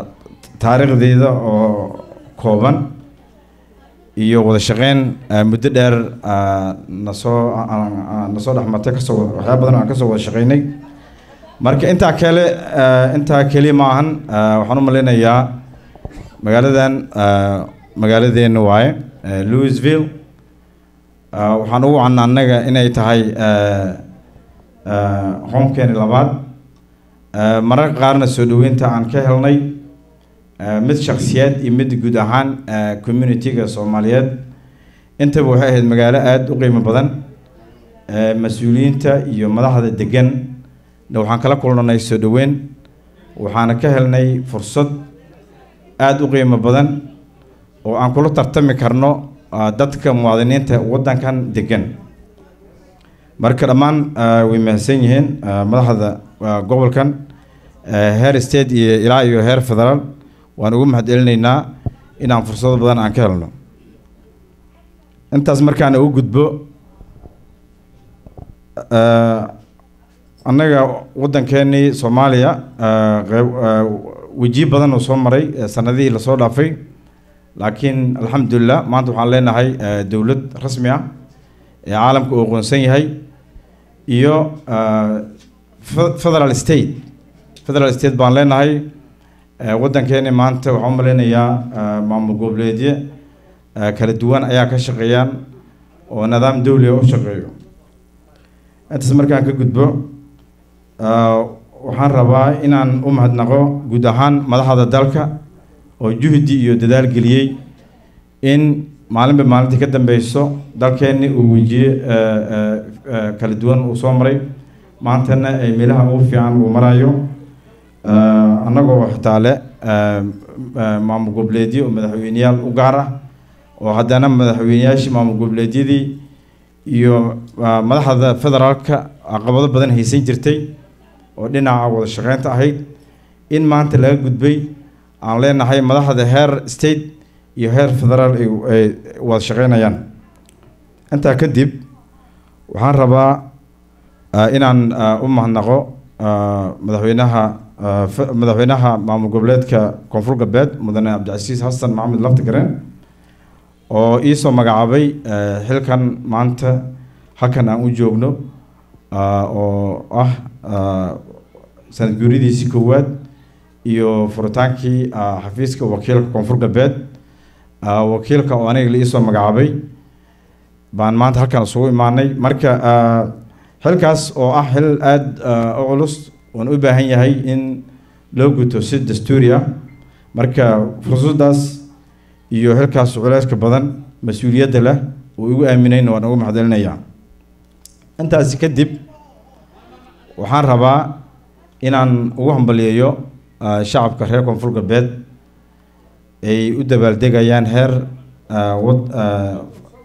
taariikhdeeda oo kooban iyo wada shaqeyn ah, muddo dheer ah, nasoo ah, nasoo dhexmartay ka soo waxyaaba badan aan ka soo wada shaqeynay. Marka intaa kale ah, intaa keli ma ahan ah, waxaan u maleynayaa magaaladan ah, magaaladeena waaye louisville. Ah, waxaan ugu wacnaa annaga inay tahay eh, eh, homekeeni labaad. Eh, mararka qaarna soo dhaweynta aan ka helnay eh, mid shakhsiyaad iyo mid guud ahaan eh, community-ga soomaaliyeed. Intaba waxay ahayd magaalo aada u qiimo badan Eh, mas'uuliyiinta iyo madaxda degan waxaan kala kulnanay soo dhaweyn waxaana ka helnay fursad aada u qiimo badan oo aan kula tartami karno ah, dadka muwaadiniinta waddankan degan marka dhammaan ah, way mahadsan yihiin ah, madaxda gobolkan heer state iyo ilaa iyo heer federaal waan ugu mahad celinaynaa inaan fursado badan aan ka helno. Intaas markaan ugu gudbo annaga waddankeenii soomaaliya qeyb wejiyo badan oo soo maray eh, sanadihii la soo dhaafay laakiin alxamdulilah maanta waxaan leenahay eh, dowlad rasmi ah ee caalamka uu aqoonsan yahay iyo eh, fe- federal state. Federal state baan leenahay eh, waddankeeni maanta waxaan u maleynayaa eh, maamul goboleedyo eh, kala duwan ayaa ka shaqeeyaan oo nidaam dowli ah u shaqeeyo. Intaas markaan ka gudbo waxaan rabaa inaan u mahadnaqo guud ahaan madaxda dalka oo juhdi iyo dadaal geliyey in maalinba maalintii ka dambeyso dalkeenni uu wejiye kala duwan uu soo maray. Maantana ay meelaha ugu fiican uu marayo annagoo xitaa le maamul goboleedyo oo madaxweyneyaal u gaar ah oo haddana madaxweyneyaashii maamul goboleedyadii iyo madaxda federaalka caqabado badan haysan jirtay oo dhinaca wada shaqeynta ahayd. In maanta laga gudbay aan leenahay madaxda heer state iyo heer federaal ay wada shaqeynayaan. Intaa kadib waxaan rabaa ah, inaan ah, u mahadnaqo ah, madaxweynaha ah, madaxweynaha maamul goboleedka koonfur galbeed mudane cabdicasiis xasan maxamed laftigareen oo iisoo magacaabay xilkan maanta halkan aan u joogno oo ah ah, sanad guuridiisii koowaad iyo furitaankii ah, xafiiska wakiilka koonfur galbeed ah, wakiilka oo aniga la iisoo magacaabay baan maanta halkan isugu imaanay. Marka ah, xilkaas oo ah xil aada u culus oon u baahan yahay in loo guto si dastuuri ah. Marka fursaddaas iyo xilkaas culeyska badan mas'uuliyadda leh uu igu aaminayna waan ugu mahadcelinayaa. Intaasi kadib waxaan rabaa inaan ugu hambaliyeeyo shacabka reer koonfur galbeed ay u dabaaldegayaan heer ah, wad- ah,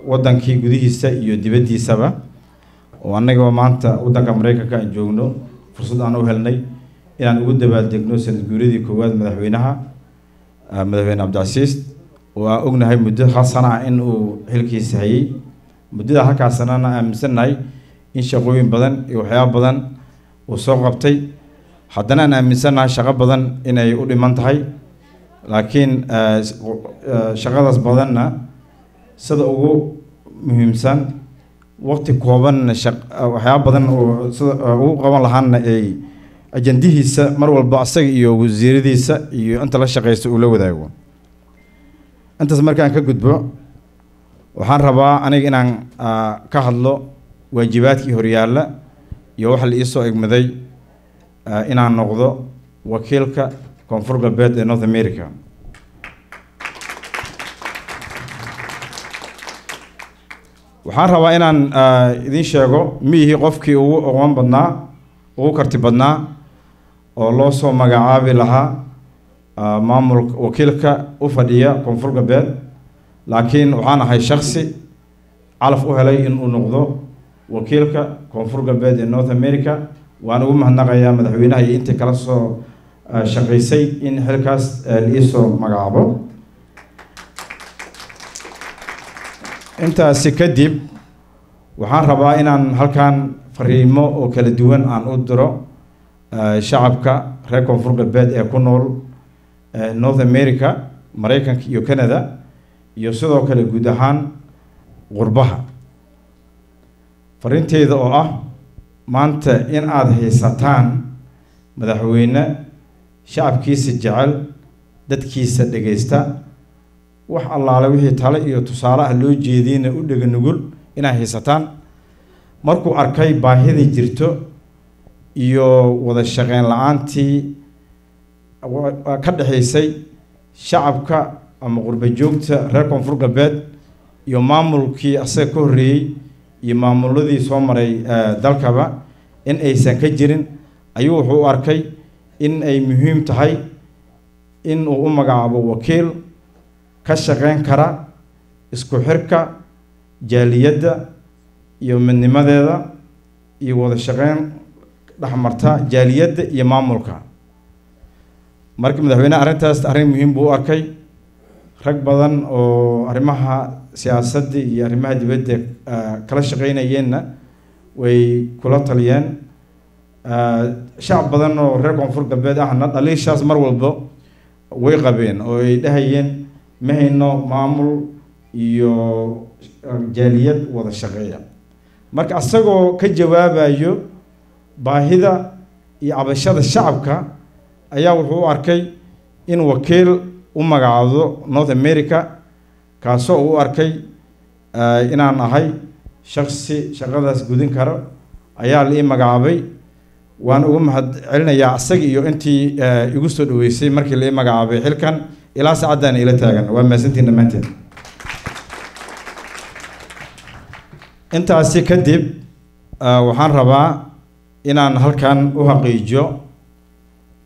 waddankii gudihiisa iyo dibaddiisaba. Oo annagoo maanta waddanka maraykanka aan joogno fursad aan u helnay inaan ugu dabaaldegno sanad guuradii koowaad madaxweynaha ah, madaxweyne cabdicasiis oo aan ognahay muddo hal sana ah in uu xilkiisa hayay. Muddada halkaas sanana aaminsannahay in shaqooyin badan iyo waxyaabo badan uu soo qabtay haddana aan aaminsannahay shaqo badan inay u dhiman tahay laakiin s- ah, shaqadaas badanna sida ugu muhiimsan waqti koobanna ah, waxyaabo badan sida ugu qaban lahaana ay ajandihiisa mar walba asaga iyo wasiiradiisa iyo inta la shaqeysta uu la wadaago. Intaas markaan ka gudbo waxaan rabaa aniga inaan ah, ka hadlo waajibaadkii horyaalla iyo waxa la iisoo egmaday ah, inaan noqdo wakiilka koonfur galbeed ee north america. Waxaan rabaa inaan ah, idiin sheego miyihii qofkii ugu aqoon badnaa ugu karti badnaa oo loo soo magacaabi lahaa ah, maamulka wakiilka u fadhiya koonfur galbeed laakiin waxaan ahay shaksi calaf u helay in uu noqdo wakiilka koonfur galbeed ee north america waan ugu mahadnaqayaa madaxweynaha iyo intii kala soo ah, shaqaysay in xilkaas ah, la iisoo magacaabo intaasi kadib waxaan rabaa inaan halkan fariimo oo kala duwan aan u diro ah, shacabka reer koonfur galbeed ee ku nool north america maraykanka iyo canada iyo sidoo kale guud ahaan qurbaha. Fariinteeda oo ah maanta in aada haysataan madaxweyne shacabkiisa jecel dadkiisa dhegaysta wax allaale wixii tale iyo tusaale ah loo jeediyna u dhega nugul inay haysataan. Markuu arkay baahida jirto iyo wada shaqeyn la'aantii ka dhexaysay shacabka ama qurba joogta reer koonfur galbeed iyo maamulkii asaga ka horreeyey iyo maamuladii soo maray dalkaba in aysan ka jirin ayuu wuxuu u arkay in ay muhiim tahay in uu u magacaabo wakiil ka shaqeyn kara isku xirka jaaliyadda iyo midnimadeeda iyo wada shaqeyn dhexmarta jaaliyadda iyo maamulka. Marka madaxweyneha arrintaas arrin muhiim buu u arkay. Rag badan oo arrimaha siyaasadda iyo arrimaha dibadda ah, kala shaqeynayeenna way kula taliyeen. Ah, shacab badan oo reer koonfur galbeed ahna dhaliishaas mar walba way qabeen oo ay dhahayeen ma hayno maamul iyo jaaliyad wada shaqeeya. Marka asagoo ka jawaabayo baahida iyo cabashada shacabka ayaa wuxuu u arkay in wakiil u magacaado north america kaasoo uu u arkay ah, inaan ahay shaksi shaqadaas gudin karo ayaa la ii magacaabay. Waan ugu mahad celinayaa asaga iyo intii eh, igu soo dhaweysay markii la magacaabay xilkan. Ilaa saacaddan ila taagan. Waa mahadsantiin dhammaanteen intaasi kadib ah, waxaan rabaa inaan halkan u xaqiijiyo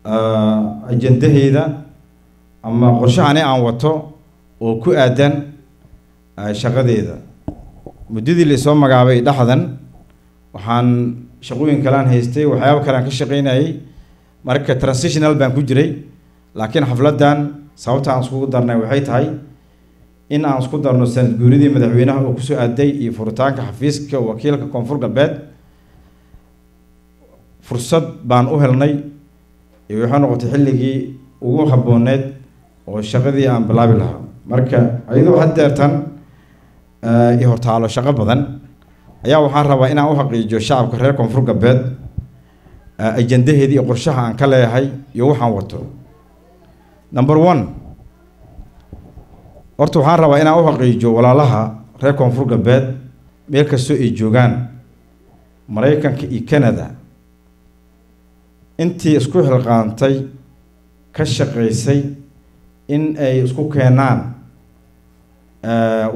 ah, ajandaheyda ama qorshahani aan wato oo ku aadan shaqadeeda muddadii la isoo magacaabay dhexdan waxaan shaqooyin kalean haystay waxyaabo kale aan ka shaqeynayay marka transitional baan ku jiray. Laakiin xafladdan sababta aan iskugu darnay waxay tahay in aan isku darno sanad guuridii madaxweynaha oo ku soo aaday iyo furitaanka xafiiska wakiilka koonfur galbeed. Fursad baan u helnay iyo waxay noqotay xilligii ugu habbooneed oo shaqadii aan bilaabi lahaa. Marka iyadoo haddeertan i hortaalo shaqo badan. Ayaa waxaan rabaa inaan u xaqiijiyo shacabka reer koonfur galbeed eh, ajandaheedii iyo qorshaha aan ka leeyahay iyo waxaan wato. Number one horta waxaan rabaa inaan u xaqiijiyo walaalaha reer koonfur galbeed meel kastoo ay joogaan maraykanka iyo canada. Intii isku xilqaantay ka shaqaysay in ay isku keenaan eh,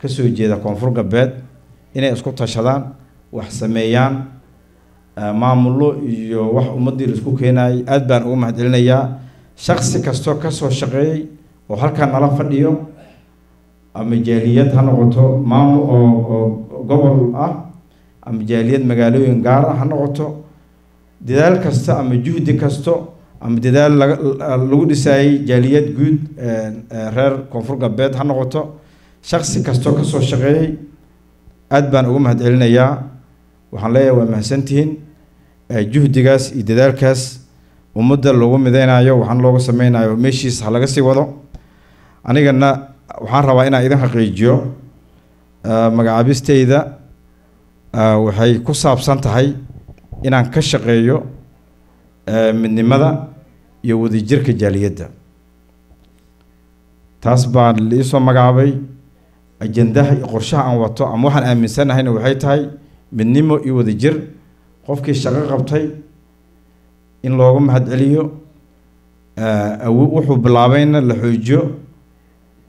walaalo ka soo jeeda koonfur galbeed inay isku tashadaan wax sameeyaan eh, maamullo iyo wax ummaddii la isku keenayay aad baan uga mahadcelinayaa. Shaksi kastoo ka soo shaqeeyey oo halkan nala fadhiyo ama jaaliyad ha noqoto maamul oo oo gobol ah ama jaaliyad magaalooyin gaar ah ha noqoto dadaal kasta ama juhdi kasto ama dadaal laga lagu dhisaayay jaaliyad guud eh, eh, reer koonfur galbeed ha noqoto shaksi kastoo ka soo shaqeeyey aad baan uga mahadcelinayaa. Waxaan leeyahay waa mahadsantihiin juhdigaas iyo dadaalkaas ummadda loogu mideynayo waxaan looga sameynayo meeshiis ha laga sii wado. Anigana waxaan rabaa inaan idin xaqiijiyo magacaabisteyda waxay ku saabsan tahay inaan ka shaqeeyo midnimada iyo wadajirka jaaliyadda. Taas baan liisoo magacaabay ajandaha iyo qorshaha aan wato ama waxaan aaminsanahayna waxay tahay midnimo iyo wadajir. Qofkii shaqo qabtay in looga mahadceliyo eh, wuxuu bilaabayna la xoojiyo.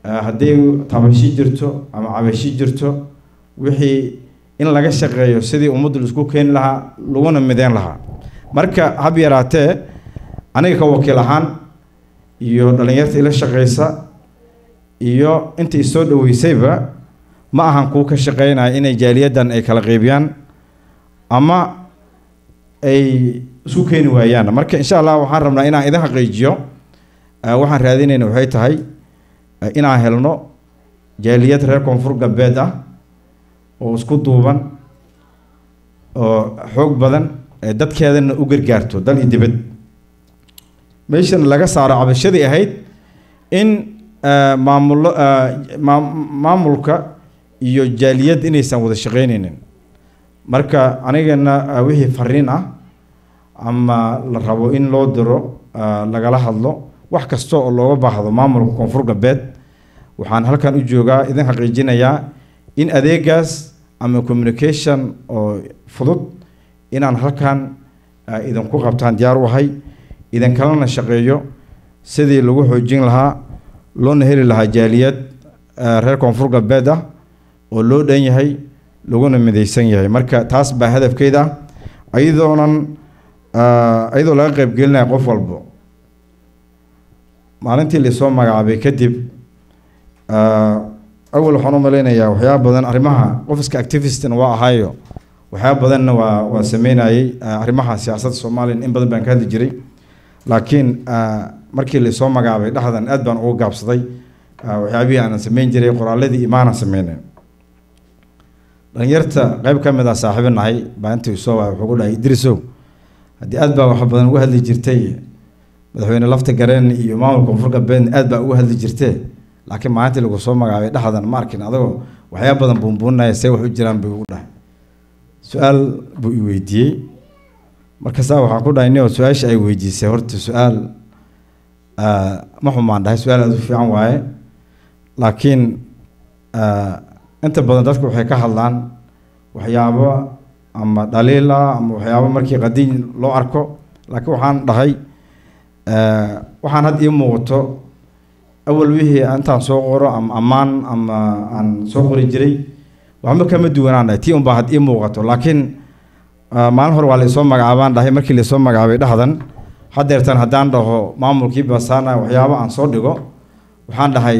Eh, hadday tabashi jirto ama cabashi jirto wixii in laga shaqeeyo sidii ummaddu la isku keeni lahaa laguna mideyn lahaa. Marka hab yaraatee aniga ka wakiil ahaan iyo dhalinyarta ila shaqeysa iyo inta isoo dhaweysayba ma ahan kuwa ka shaqeynaya inay jaaliyaddan ay kala qeybiyaan ama ay isku keeni waayaan. Marka insha allah waxaan rabnaa inaan idin xaqiijiyo waxaan raadinayna waxay tahay inaan helno jaaliyad reer koonfur galbeed ah oo isku duuban oo xoog badan ee dadkeedana u gargaarto dal iyo dibad. Meeshan laga saaro cabashadii ahayd in eh, maamullo eh, maam- maamulka iyo jaaliyad inaysan wada shaqeyneynin marka anigana eh, wixii fariin ah ama la rabo in loo diro lagala hadlo wax kasta oo looga baahdo maamulka koonfur galbeed waxaan halkan u joogaa idin xaqiijinayaa in adeegaas ama communication oo fudud inaan halkan idinku qabtaan diyaar u ahay idinkalana shaqeeyo sidii lagu xoojin lahaa loona heli lahaa jaaliyad eh, reer koonfur galbeed ah oo loo dhan yahay laguna midaysan yahay. Marka taas baa hadafkeeda ah ayadoonan eh, ayadoo laga qaybgelinaya qof walbo maalintii la soo magacaabay kadib eh, awal waxaan u malaynayaa waxyaaba badan arrimaha qofiska activistina waa ahaayo. Waxyaaba badanna waa waa sameynayay arrimaha siyaasadda soomaaliya in badan baan ka hadli jiray. Laakiin markii la soo magacaabay dhexdan aad baan uga gaabsaday. Eh, waxyaabihii aanan sameyn jiray qoraaladii imaanan sameynen dhalinyarta qayb ka mid ah saaxiibo nahay baa intii soo waay wuxuu ku dhahay idrisow haddii aad baa wax badan uga hadli jirtay madaxweyne lafta gareen iyo maamulka koonfur galbeedna aad baa uga hadli jirtee laakiin maalintii lagu soo magacaabay dhexdan ma arkin adagoo waxyaaba badan buunbuunaya see wax u jiraan buu igu dhahay. Su'aal buu i weydiiyey. Markaasaa waxaan ku dhahay nio su'aasha ay weydiisay horta su'aal ah, ma xumaan dhahay su'aal aad u fiican waaye. Laakiin ah, inta badan dadku waxay ka hadlaan waxyaabo ama dhaliil ah ama waxyaabo markii qadiin loo arko. Laakiin waxaan dhahay eh, waxaan had ii muuqato awal wixii intaan soo qoro ama ammaan ama aan soo qori jiray. Waxba kama duwanaan dhahay tii unbaa had ii muuqato. Laakiin maalin hore waa laisoo magacaabaan dhahay. Markii laisoo magacaabay dhexdan haddeertan haddaan dhaho maamulkii basaana waxyaabo aan soo dhigo waxaan dhahay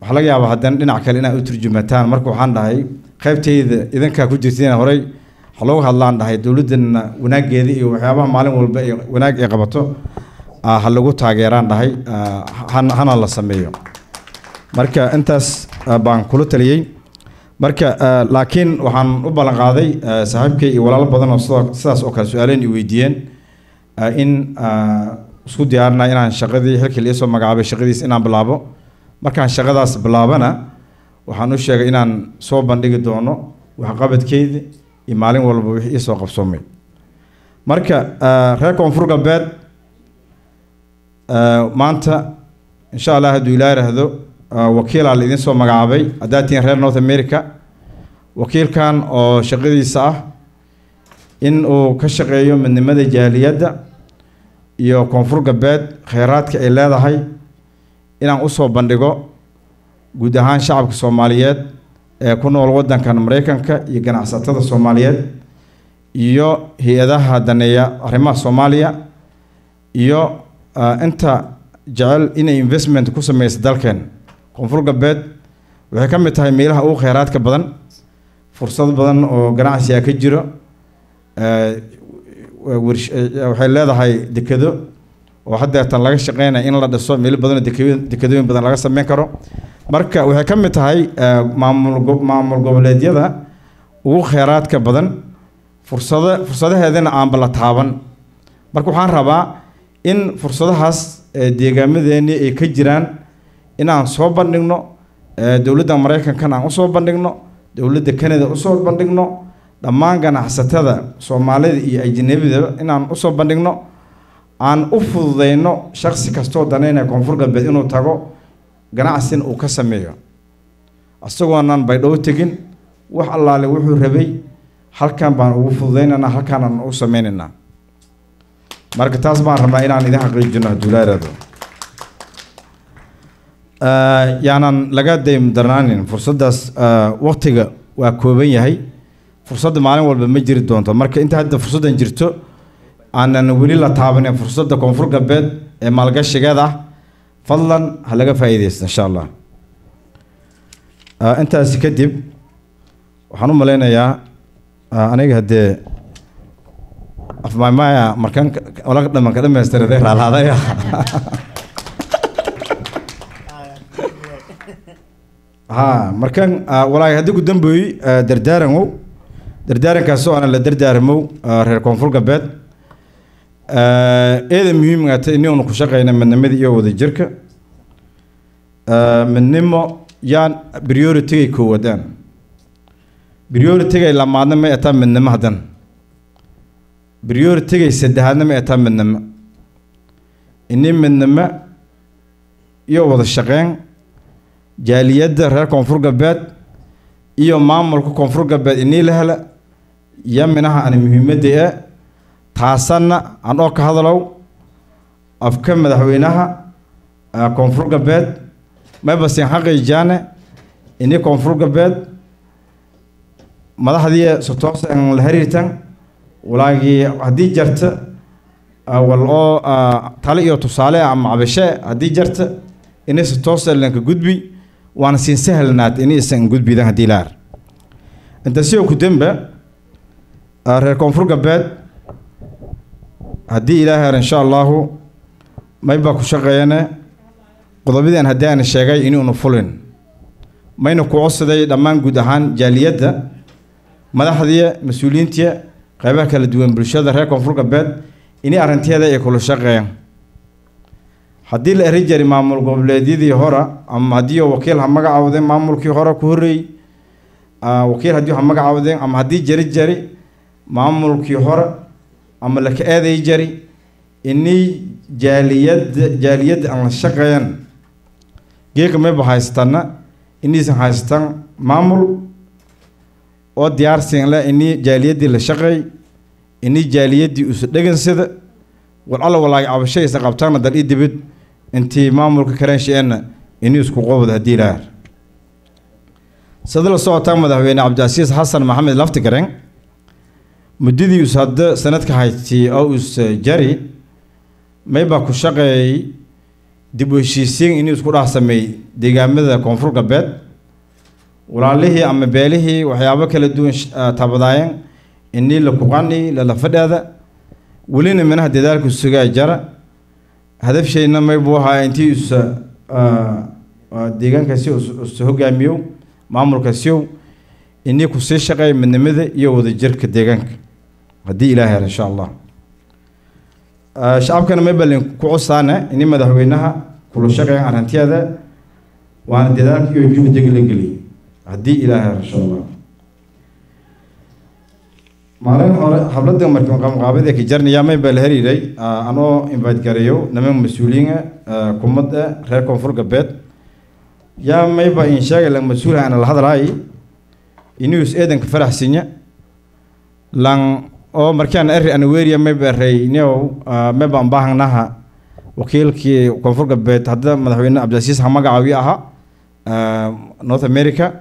waxaa laga yaabaa haddana dhinac kale inaad u turjumataan. Marka waxaan dhahay qaybtayda idinkaa ku jirtiin horey ha looga hadlaan dhahay dowladdanna wanaaggeeda iyo waxyaabaha maalin walba ay wanaag ay qabato ah, ha lagu taageeraan dhahay ah, hana la sameeyo. Marka intaas ah, baan kula taliyey. Marka laakiin waxaan u ballan qaaday ah, saaxiibkay iyo walaalo badan oo sidaas oo kale su'aaleen i weydiiyeen in isku diyaarina inaan shaqadii xilkii la isoo magacaabay shaqadiis inaan bilaabo markaan shaqadaas bilaabana waxaan u sheegay inaan soo bandhigi doono waxqabadkeeda iyo maalin walba wixii iisoo qabsoomay marka reer koonfur galbeed maanta insha allah hadduu ilaa yidhaahdo wakiilaa la idiin soo magacaabay haddaad tihiin reer north america wakiilkan oo shaqadiisa ah in uu ka shaqeeyo midnimada jaaliyadda iyo koonfur galbeed kheyraadka ay leedahay inaan u soo bandhigo guud ahaan shacabka soomaaliyeed ee ku nool waddankan maraykanka iyo ganacsatada soomaaliyeed iyo hay'adaha daneeya arrimaha soomaaliya iyo inta jecel inay investment ku sameysa dalkeen. Koonfur galbeed waxay ka mid tahay meelaha ugu kheyraadka badan fursad badan oo ganacsiga ka jiro waxay leedahay dekado oo haddeetan laga shaqeynaya in la dhiso meelo badanoo dekadooyin badan laga sameyn karo. Marka waxay ka mid tahay maamul maamul goboleedyada ugu kheyraadka badan. Fursado fursadaheedana aanba la taaban. Marka waxaan rabaa in fursadahaas deegaamadeennii ay ka jiraan inaan soo bandhigno dowladda maraykankan aan u soo bandhigno dowladda canada u soo bandhigno dhammaan ganacsatada soomaalida iyo ajnabidaba inaan u soo bandhigno aan u fududeyno shaksi kastoo daneynaya koonfur galbeed inuu tago ganacsin uu ka sameeyo. Isagoonan baydhabo tegin wax allaale wuxuu rabay halkan baan ugu fududeynaynaa halkaanaan u sameynaynaa marka taas baan rabnaa inaan idin xaqiijino hadduu laa iraado yaanan laga daym darnaanin fursaddaas waqtiga waa kooban yahay fursadda maalin walba ma jiri doonto. Marka inta hadda fursaddan jirto aanan weli la taabanin fursadda koonfur galbeed ee maalgashigeeda ah fadlan ha laga faa'iidaysto insha allah intaasi kadib waxaan u maleynayaa aniga haddee afmaamaya markan ola dhaman ka dhamaystiraday raalaadaya. Ha markan walaahi haddii ku dambeeyey dardaaranwow dardaarankaasoo ana la dardaarmow reer koonfur galbeed eeda muhiimgaata inaynu ku shaqeyna midnimada iyo wadajirka. Midnimo yaan prioritigay koowadaan prioritigay lamaadna ma etaa midnimo haddan. Prioritigay saddexaadna ma etaa midnimo. Ini midnimo iyo wada shaqeyn jaaliyadda reer koonfur galbeed iyo maamulka koonfur galbeed inii la hela iyo minaha aan muhiimadda e taasanna aan oo ka hadalow afka madaxweynaha koonfur galbeed. Maybasin xaqiijaane ini koonfur galbeed madaxdii sotoos aan la hariirtan walaagii haddii jarta wal oo tale iyo tusaale ama cabashe haddii jarta ini sotoos lanka gudbi waana siin sahlanaat ini isan gudbidan haddii laar. Inta sidoo ku dembe reer koonfur galbeed haddii ilaahay ar insha allahu maybaa ku shaqeeyane qodobadii aan haddii aan sheegay inuunu fulin. Mayna ku codsaday dhammaan guud ahaan jaaliyadda madaxdii mas'uuliyiintii qeybaha kala duwan bulshada reer koonfur galbeed ini arrinteeda ay kula shaqeeyaan. Haddii la eri jari maamul goboleedyadii hore ama haddii wakiil ha magacaawdeen maamulkii hore ku horreeyey wakiil haddii ha magacaawdeen ama haddii jari jari maamulkii hore ama laka eeday jari inii jaaliyadda jaaliyadda aan la shaqeeyan geeka mayba haystana iniisan haystaan maamul oo diyaarsin le inii jaaliyaddii la shaqeey inii jaaliyaddii usa dhegansada wal alla walaagi cabashaysa qabtaana dal i dibid intii maamulka kareensheenna inii isku qobod haddii laar sida la socotaa madaxweyne cabdicasiis xasan maxamed laftigareen muddadii us hadda sanadka haytii oo us jari maybaa ku shaqeeyay dib u heshiisiin inuu isku dhex sameeyey deegaamada koonfur galbeed walaalihii ama beelihii waxyaabo kala duwan tabadaayeen inii la kuqani lala fadhaada welina minaha dadaalku sugaa jara. Hadafshayna maybuu ahaa intii us deegaankaasi us hogaamiyow maamulkaasiyow inii ku sii shaqeeya midnimada iyo wadajirka deegaanka haddii ilaahay hel insha allah shacabkana maybalin ku cosaane ini madaxweynaha kula shaqeeyan arrintiyaada waana dadaalka iyo juhdiga la geliyay. Haddii ilaahay hel insha allah maalin hore habladda markii qabanqaabada ka jarnaya may baa la heriiray anoo invite gareeyo niman mas'uuliyiin ah kumad ah reer koonfur galbeed yaa mayba in sheegay lang mas'uul ana la hadlaay inus eedanka faraxsinya lang oo markaan eri rey niow mayba aan baahanaha wakiilkii koonfur galbeed hadda madaxweyne cabdilcasiis ha magacaawi ahaa north america.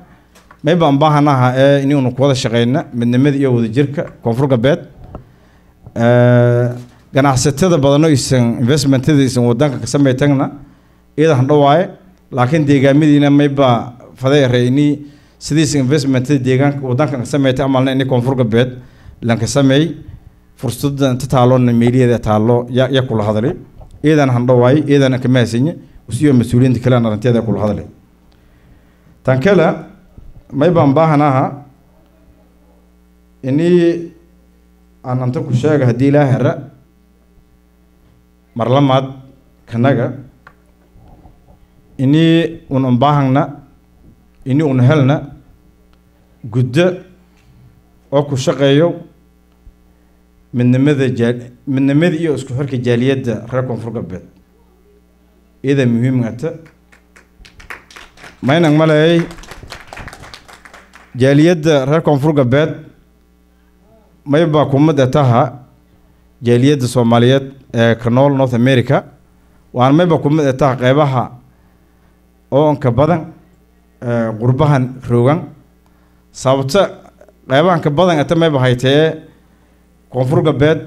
Mayba aan baahanaha ee inuunu ku wada shaqeyna midnimada iyo wadajirka koonfur galbeed ganacsatada badano isan investmentada isan wadanka ka sameytagna iyada han dhawaaye. Laakiin deegaamadiina mayba faday reyni sidiisa investmentada deegaanka wadanka ka sameytay amalna ini koonfur galbeed lanka sameey fursada inta taaloona meeliyeeda taalo ya ya kula hadlay iyadan han dhawaaye iyadana kama hasinye usiyo mas'uuliyiinta kale aan arrinteeda kula hadlay tan kale may baan baahanaha ini aan anta ku sheega haddii ilaa hera marlamaad kanaga ini un un baahangna ini un helna guddo oo ku shaqeeyo midnimada iyo isku xirka jaaliyadda reer koonfur galbeed iyada muhiimata maynan maleeyay jaaliyadda reer koonfur galbeed mayba kumada taha jaaliyadda soomaaliyeed ee ka north america. Waana mayba kumada taha qeybaha oo inka badan qurbahan roogan. Sababta qeybahan ka badan ata mayba haytee koonfur galbeed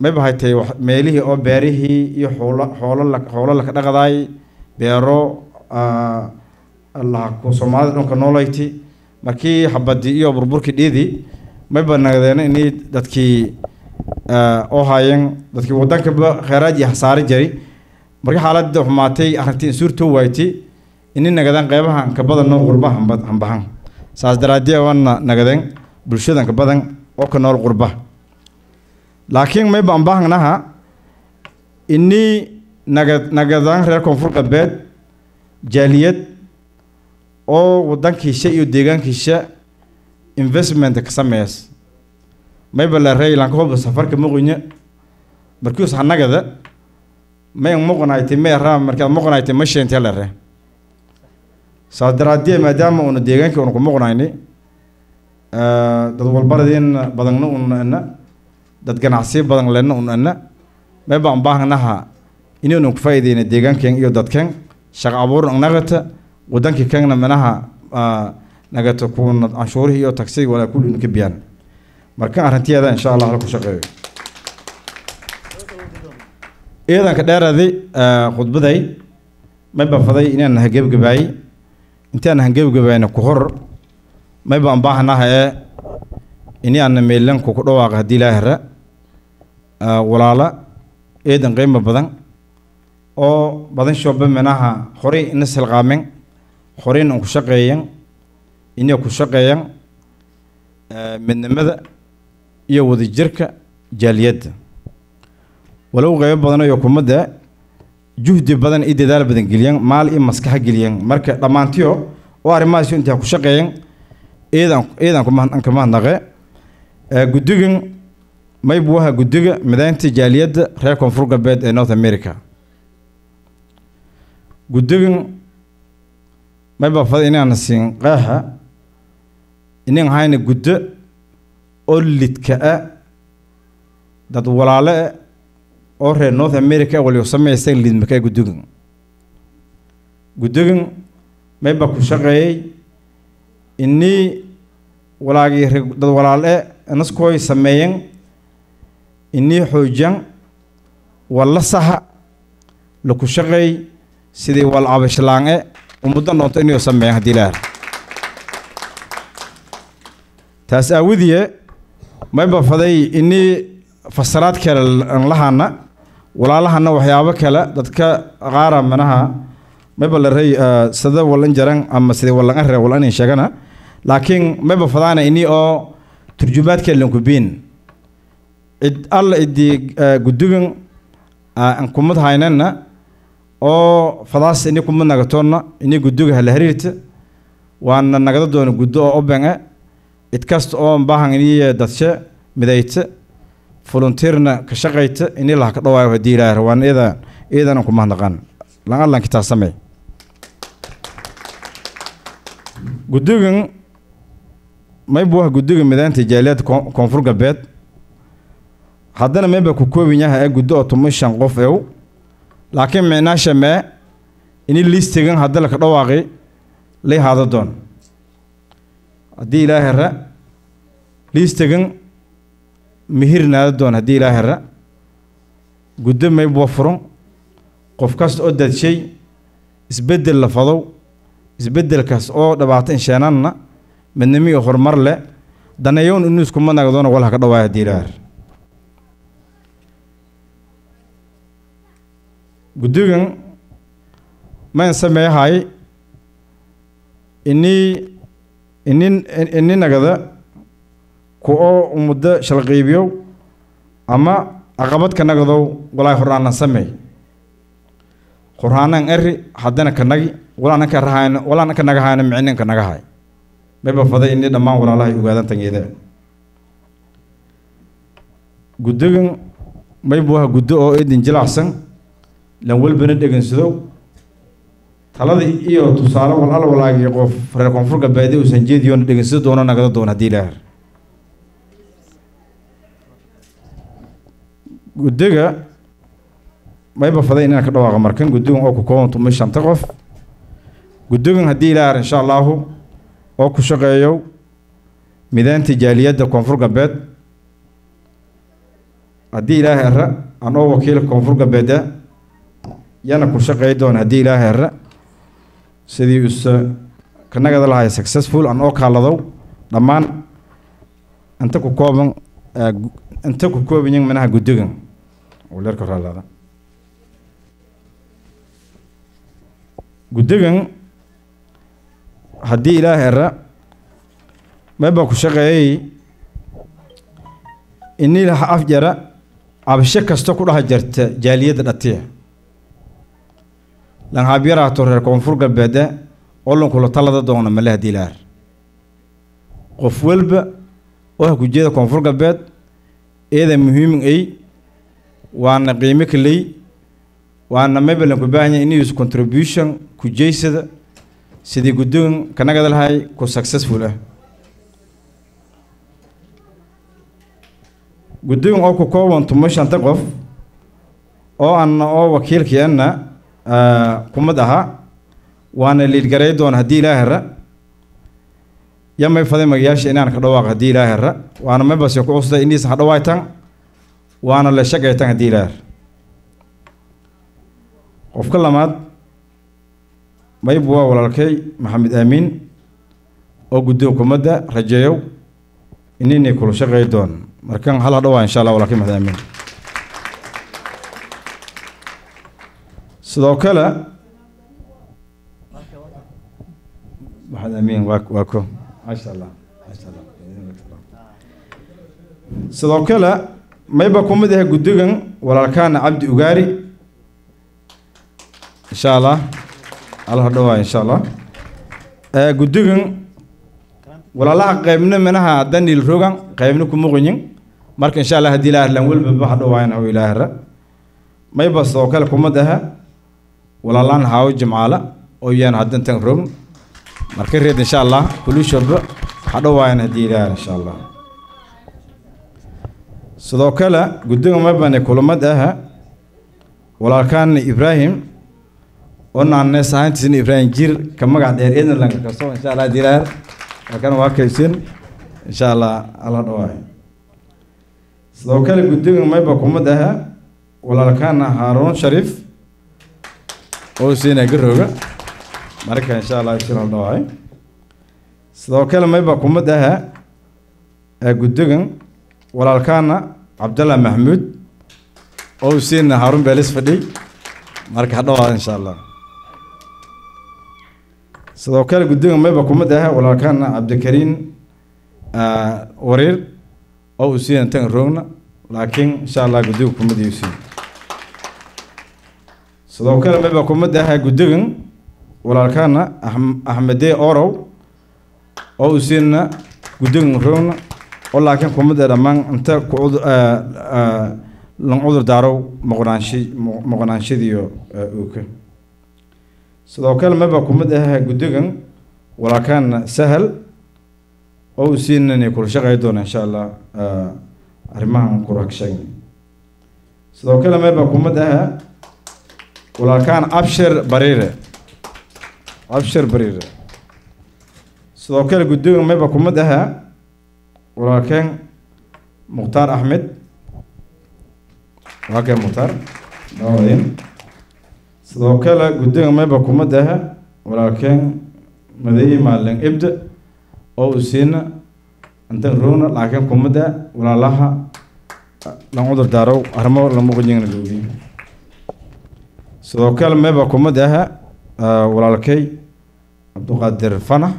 mayba haytee meelihii oo beerihii iyo xoolo xoolo la xoolo laka dhaqdaay beero laha soomaalida dhunka noolayti markii xabadii iyo burburkii dhiidii mayba nagdeena inay dadkii oo haayeen dadkii wadankaba kheyraad iyo hasaare jari. Markii xaaladda xumaatay arrintii in suurtoo waaytay ini nagadeen qeybaha ka badan noo qurba hamba hambahan saas daraadee waana nagadeen bulshadan ka badan oo ka nool qurba. Laakiin mayba aan baahanaha ini nagad nagadaan reer koonfur galbeed jaaliyad oo wadankiisa iyo deegaankiisa investment ka sameeyas. Mayba la rey lanka hoba safarka muqinye markius hanagada may muqnaaytay may raa markaad muqnaaytay ma sheentee la ree. Saas daraadee maadaama uuna deegaankii una ku muqnayni dad walbaradiin badanna una ana dad ganacsiyo badan lena una ana mayba aan baahanaha inaynu ku faa'iideyna deegaankeen iyo dadkeen shaqo abuur nagata wadankii keenna manaha nagata kuuna canshuurihii iyo tagsiga walaa kulli ka biyaan. Marka arrintiyeeda insha allah hala ku shaqeeyo. Ciidanka dheeraday khudbaday. Mayba faday inaan hagebgabaayey intaan hangebgabaayna ku hor mayba aan baahanaha ee ini aana meelanku ku dhawaaqa haddii ilaa hera walaala ciidan qiimo badan oo badan shooba manaha horey ina silqaamen horeyna un ku shaqeeyan inay ku shaqeeyaan midnimada iyo wadajirka jaaliyadda. Walow qeybo badan iyo kumadda juhdi badan iyo dadaal badan geliyaan maal iyo maskaxa geliyaan marka dhammaantiyo oo arrimahaas intaa ku shaqeeyaan ciidan ciidan ka mahadnaqe guddigan maybu waha guddiga midaynta jaaliyadda reer koonfur galbeed ee north america. Guddigan mayba fada inaan siin qeexa inan hayna guddo oo lidka ah dad walaale ah oo reer north america waliyo samaysan lidmaka ee guddigan guddigan mayba ku shaqeeyey inii walaagii dad walaale naskooy sameeyan inii xoojan walla saha. Laku shaqeey sidii wal cabashlaan-e umuddo noonto inuu sameeyan haddii ilaah taas aawidiye mayba faday inii fasalaad kale aan lahana. Walaalahana waxyaabo kale dadka qaara manaha. Mayba la rey sida walan jaran ama sidii walan arre walan in sheegana laakiin mayba fadaana inii oo turjumaadka lankubiin cid alla idii guddigan aan kumad haynana oo fadaas ini kumad nagatoonna inii guddiga hala hariirta waana nagada doona guddo oo oben e cid kasta oo baahan iniyo dadshe midayta volunteerna ka shaqayta ini laha ka dhawaayo haddii ilaahay rabaan iyada iyadan ku mahadnaqaan lan allan samey guddigan maybu ah guddiga midaynta jaaliyadda koon- koonfur galbeed haddana mayba ku koobin yahay ee guddo oo toban shan qof ew. Laakiin micnaasha mee ini liistigan hadda laka dhawaaqi lay haada doon. Haddii ilaa hera liistigan mihirnaada doon haddii ilaa hera guddo maybuwa furan qof kasta oo dadshay isbeddel la fadow isbeddelkaas oo dhibaato insheenanna midnimo horumar leh. Daneeyown inuu iskuma nagdoona walha ka dhawaaya haddii guddigan mayn sameeyahay inii ini ini nagada ku oo muddo shalqiibiyow ama caqabad ka nagadow walaay horaanan sameey horaanan eri haddana ka nagi walaanan ka rahayna walaanan ka nagahayna micnin ka nagahay mayba faday ini dhammaan walaalahay ogaadan tangeeda. Guddigan maybu aha guddo oo idin jilacsan lan walbana dhegeysadow talada iyo tusaale wal al walaagii qof reer koonfur galbeed uusan jeediyoona dhegeysado doono nagada doon haddii ilaahar guddiga mayba faday inaan ka dhawaaqa markan guddigan oo ku kooban tumay shanta qof. Guddigan haddii ilaahar insha allaahu oo ku shaqeeyo midaynta jaaliyadda koonfur galbeed haddii ilaahay ara aan oo wakiilka koonfur galbeeda yana ku shaqeey doon haddii ilaahay ara sidii usa kanagada lahay successful aan oo kaaladow dhammaan inta ku kooban inta ku kooban yihiin manaha guddigan leerka raalaada guddigan haddii ilaahay ara mayba ku shaqeeyey inii laha afjara cabasho kasta ku dhex jirta jaaliyadda dhatiya lanhaabyaraato reer koonfur galbeede oo lankula talada doona male haddii laar qof walba oo ha kujeeda koonfur galbeed eeda muhiimin ay waana qiimo kaley waana mayba lanku baahan yahay inuu contribution kujeysada sidii guddoon kanagada lahay ku successful ah. Guddigan oo ku kooban tuma shanta qof oo anna oo wakiilkeenna kumad aha waana liidgaray doona haddii ilaa hera yamay faday magayaasha inaan ka dhawaaq haddii ilaa hera waana basi ku cusday iniisa ha dhawaaytan waana la shagaytan haddii ilaa hera qofka lamaad maybu waa walaalkay maxamed aamiin oo guddiga kumadda rajeeyow ininay kula shaqay doon. Markan hal ha dhawaa insha allah walaalkay maxamed aamiin sidoo kale maxamed aamiin waa waa ko maasha allah sidoo kale mayba ku mid ah guddigan walaalkaana cabdi ugaari. Insha allah hal ha dhawaa insha allah Eh, guddigan walaalaha qaybna minaha danil rogan qaybna ku muqinyin. Marka insha allah haddii ilaah lan walba ba ha dhawaayan oo kale kumad aha walaalaan haawo jimcaala oo yaan haddantan rogn marka reed insha allah kulushoba ha dhawaayan haddii ilaah insha allah sidoo kale guddiga maybane kulamad aha walaalkaan ibraahim jir ka magac dheer ednalanka kasto insha allah haddii ilaah halkan waa kaysin insha allah alla dhawaayo sidoo kale guddiga mayba kumad aha walaalkaana haaruun shariif oo siina garooga marka insha allah isir la dhawaayo sidoo kale mayba kumad aha ee guddigan walaalkaana cabdallah maxmuud oo siina haaruun beelis fadhiy marka ha dhawaado insha allah sidoo kale guddiga mayba kumad aha walaalkaana cabdikariin wariir oo uu siina tan roogna laakiin insha allah guddiga kumad iyo siin. Sidoo kale mayba kumad aha guddigan walaalkaana axmedee orow oo uu siina guddigan roogna oo laakiin kumada dhammaan inta ku cudur lan cudur daaro moqnaansha moqnaanshadiyo uuka sidoo kale maba kumid ah guddigan walaakaan sahal oo uu siinani kula shaqay doona insha allah arrimahan kuragshay sidoo kale maba kumid ah walaakaan abshir bariire. Abshir bariire. Sidoo kale guddigan maba kumid ah walaakaan mukhtaar axmed. Walaakaan mukhtaar dhawadin sidoo kale guddigan maba kumid ah walaakaan madayi maalin ibda oo uu siina intan roogna laakiin kumada walaalaha lan cudur daaro arrimo lama qojingna loogi sidoo kale meba kumad aha walaalkay cabduqaadir fanax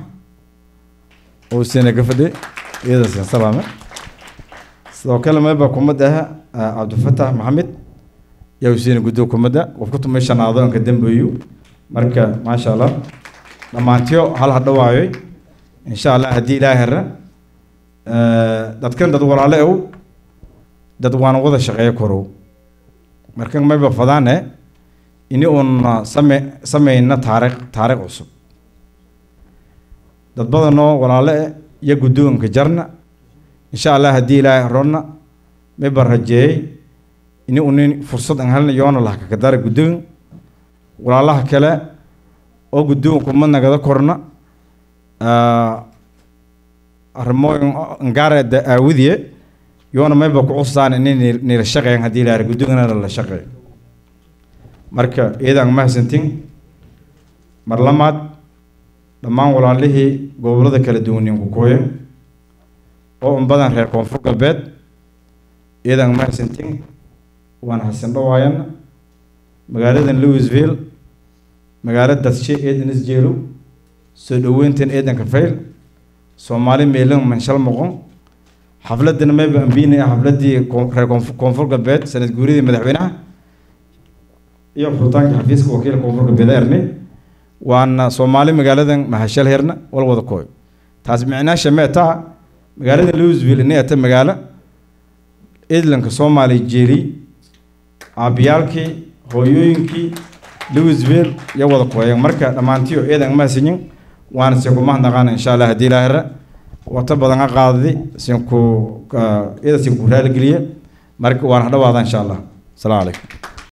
oo siina ka fadhi iyadaasn salaame. Sidoo kale meba kumad aha cabdifatax maxamed yaa siina guddiga kumada qofka tumay shanaado anka dambeeyo marka maasha allah dhammaantiyo hal hadhawaayoy insha allah haddii ilaahay hera dadkan dad walaale ow dad waan wada shaqeeyo korow. Markan mayba fadaane ini uun same sameyna taariikh taariikh cusub. Dad badanoo walaale eh iyo guddoonka jarna. Insha allah haddii ilaahay ronna mayba rajeeyey ini unin fursad aan helna yoona laha kakadara guddoon walaalaha kale oo guddoonku ma nagada korna arrimooyin ngaarada aawidiye yoona mayba ku cusaan inay nila shaqeyn haddii ilaahay guddoonana la shaqeeyo marka iyadaan mahadsantin mar lamaad dhammaan walaalihii gobollada kala duwanin ku kooyan oo un badan reer koonfur galbeed iyadaan mahadsantin waan hasan dhawaayana magaaladan louisville magaalo dadshe eedan isjeelo soo dhoweyntan eedanka fayl soomaali meelan manshal moqon xafladana mayba ambiinay xafladii reer koonfur galbeed sanad guuridii madaxweynaha iyo furitaanka xafiiska wakiilka koonfur galbeed erne waana soomaali magaaladan mahashal herna wal wada kooyo taas micnaasha mee taa magaalada louisville inay ata magaalo idlanka soomaali jeeli aabiyaalkii hooyooyinkii louisville iyo wada kooyan marka dhammaantiyo eedan mahadsanyin waana sinku mahadnaqaana insha allah haddii ilaahira wata badan ka qaadadi sinku iyada sinku raaligeliye marka waan hadhawaada insha allah asalaamu calaykum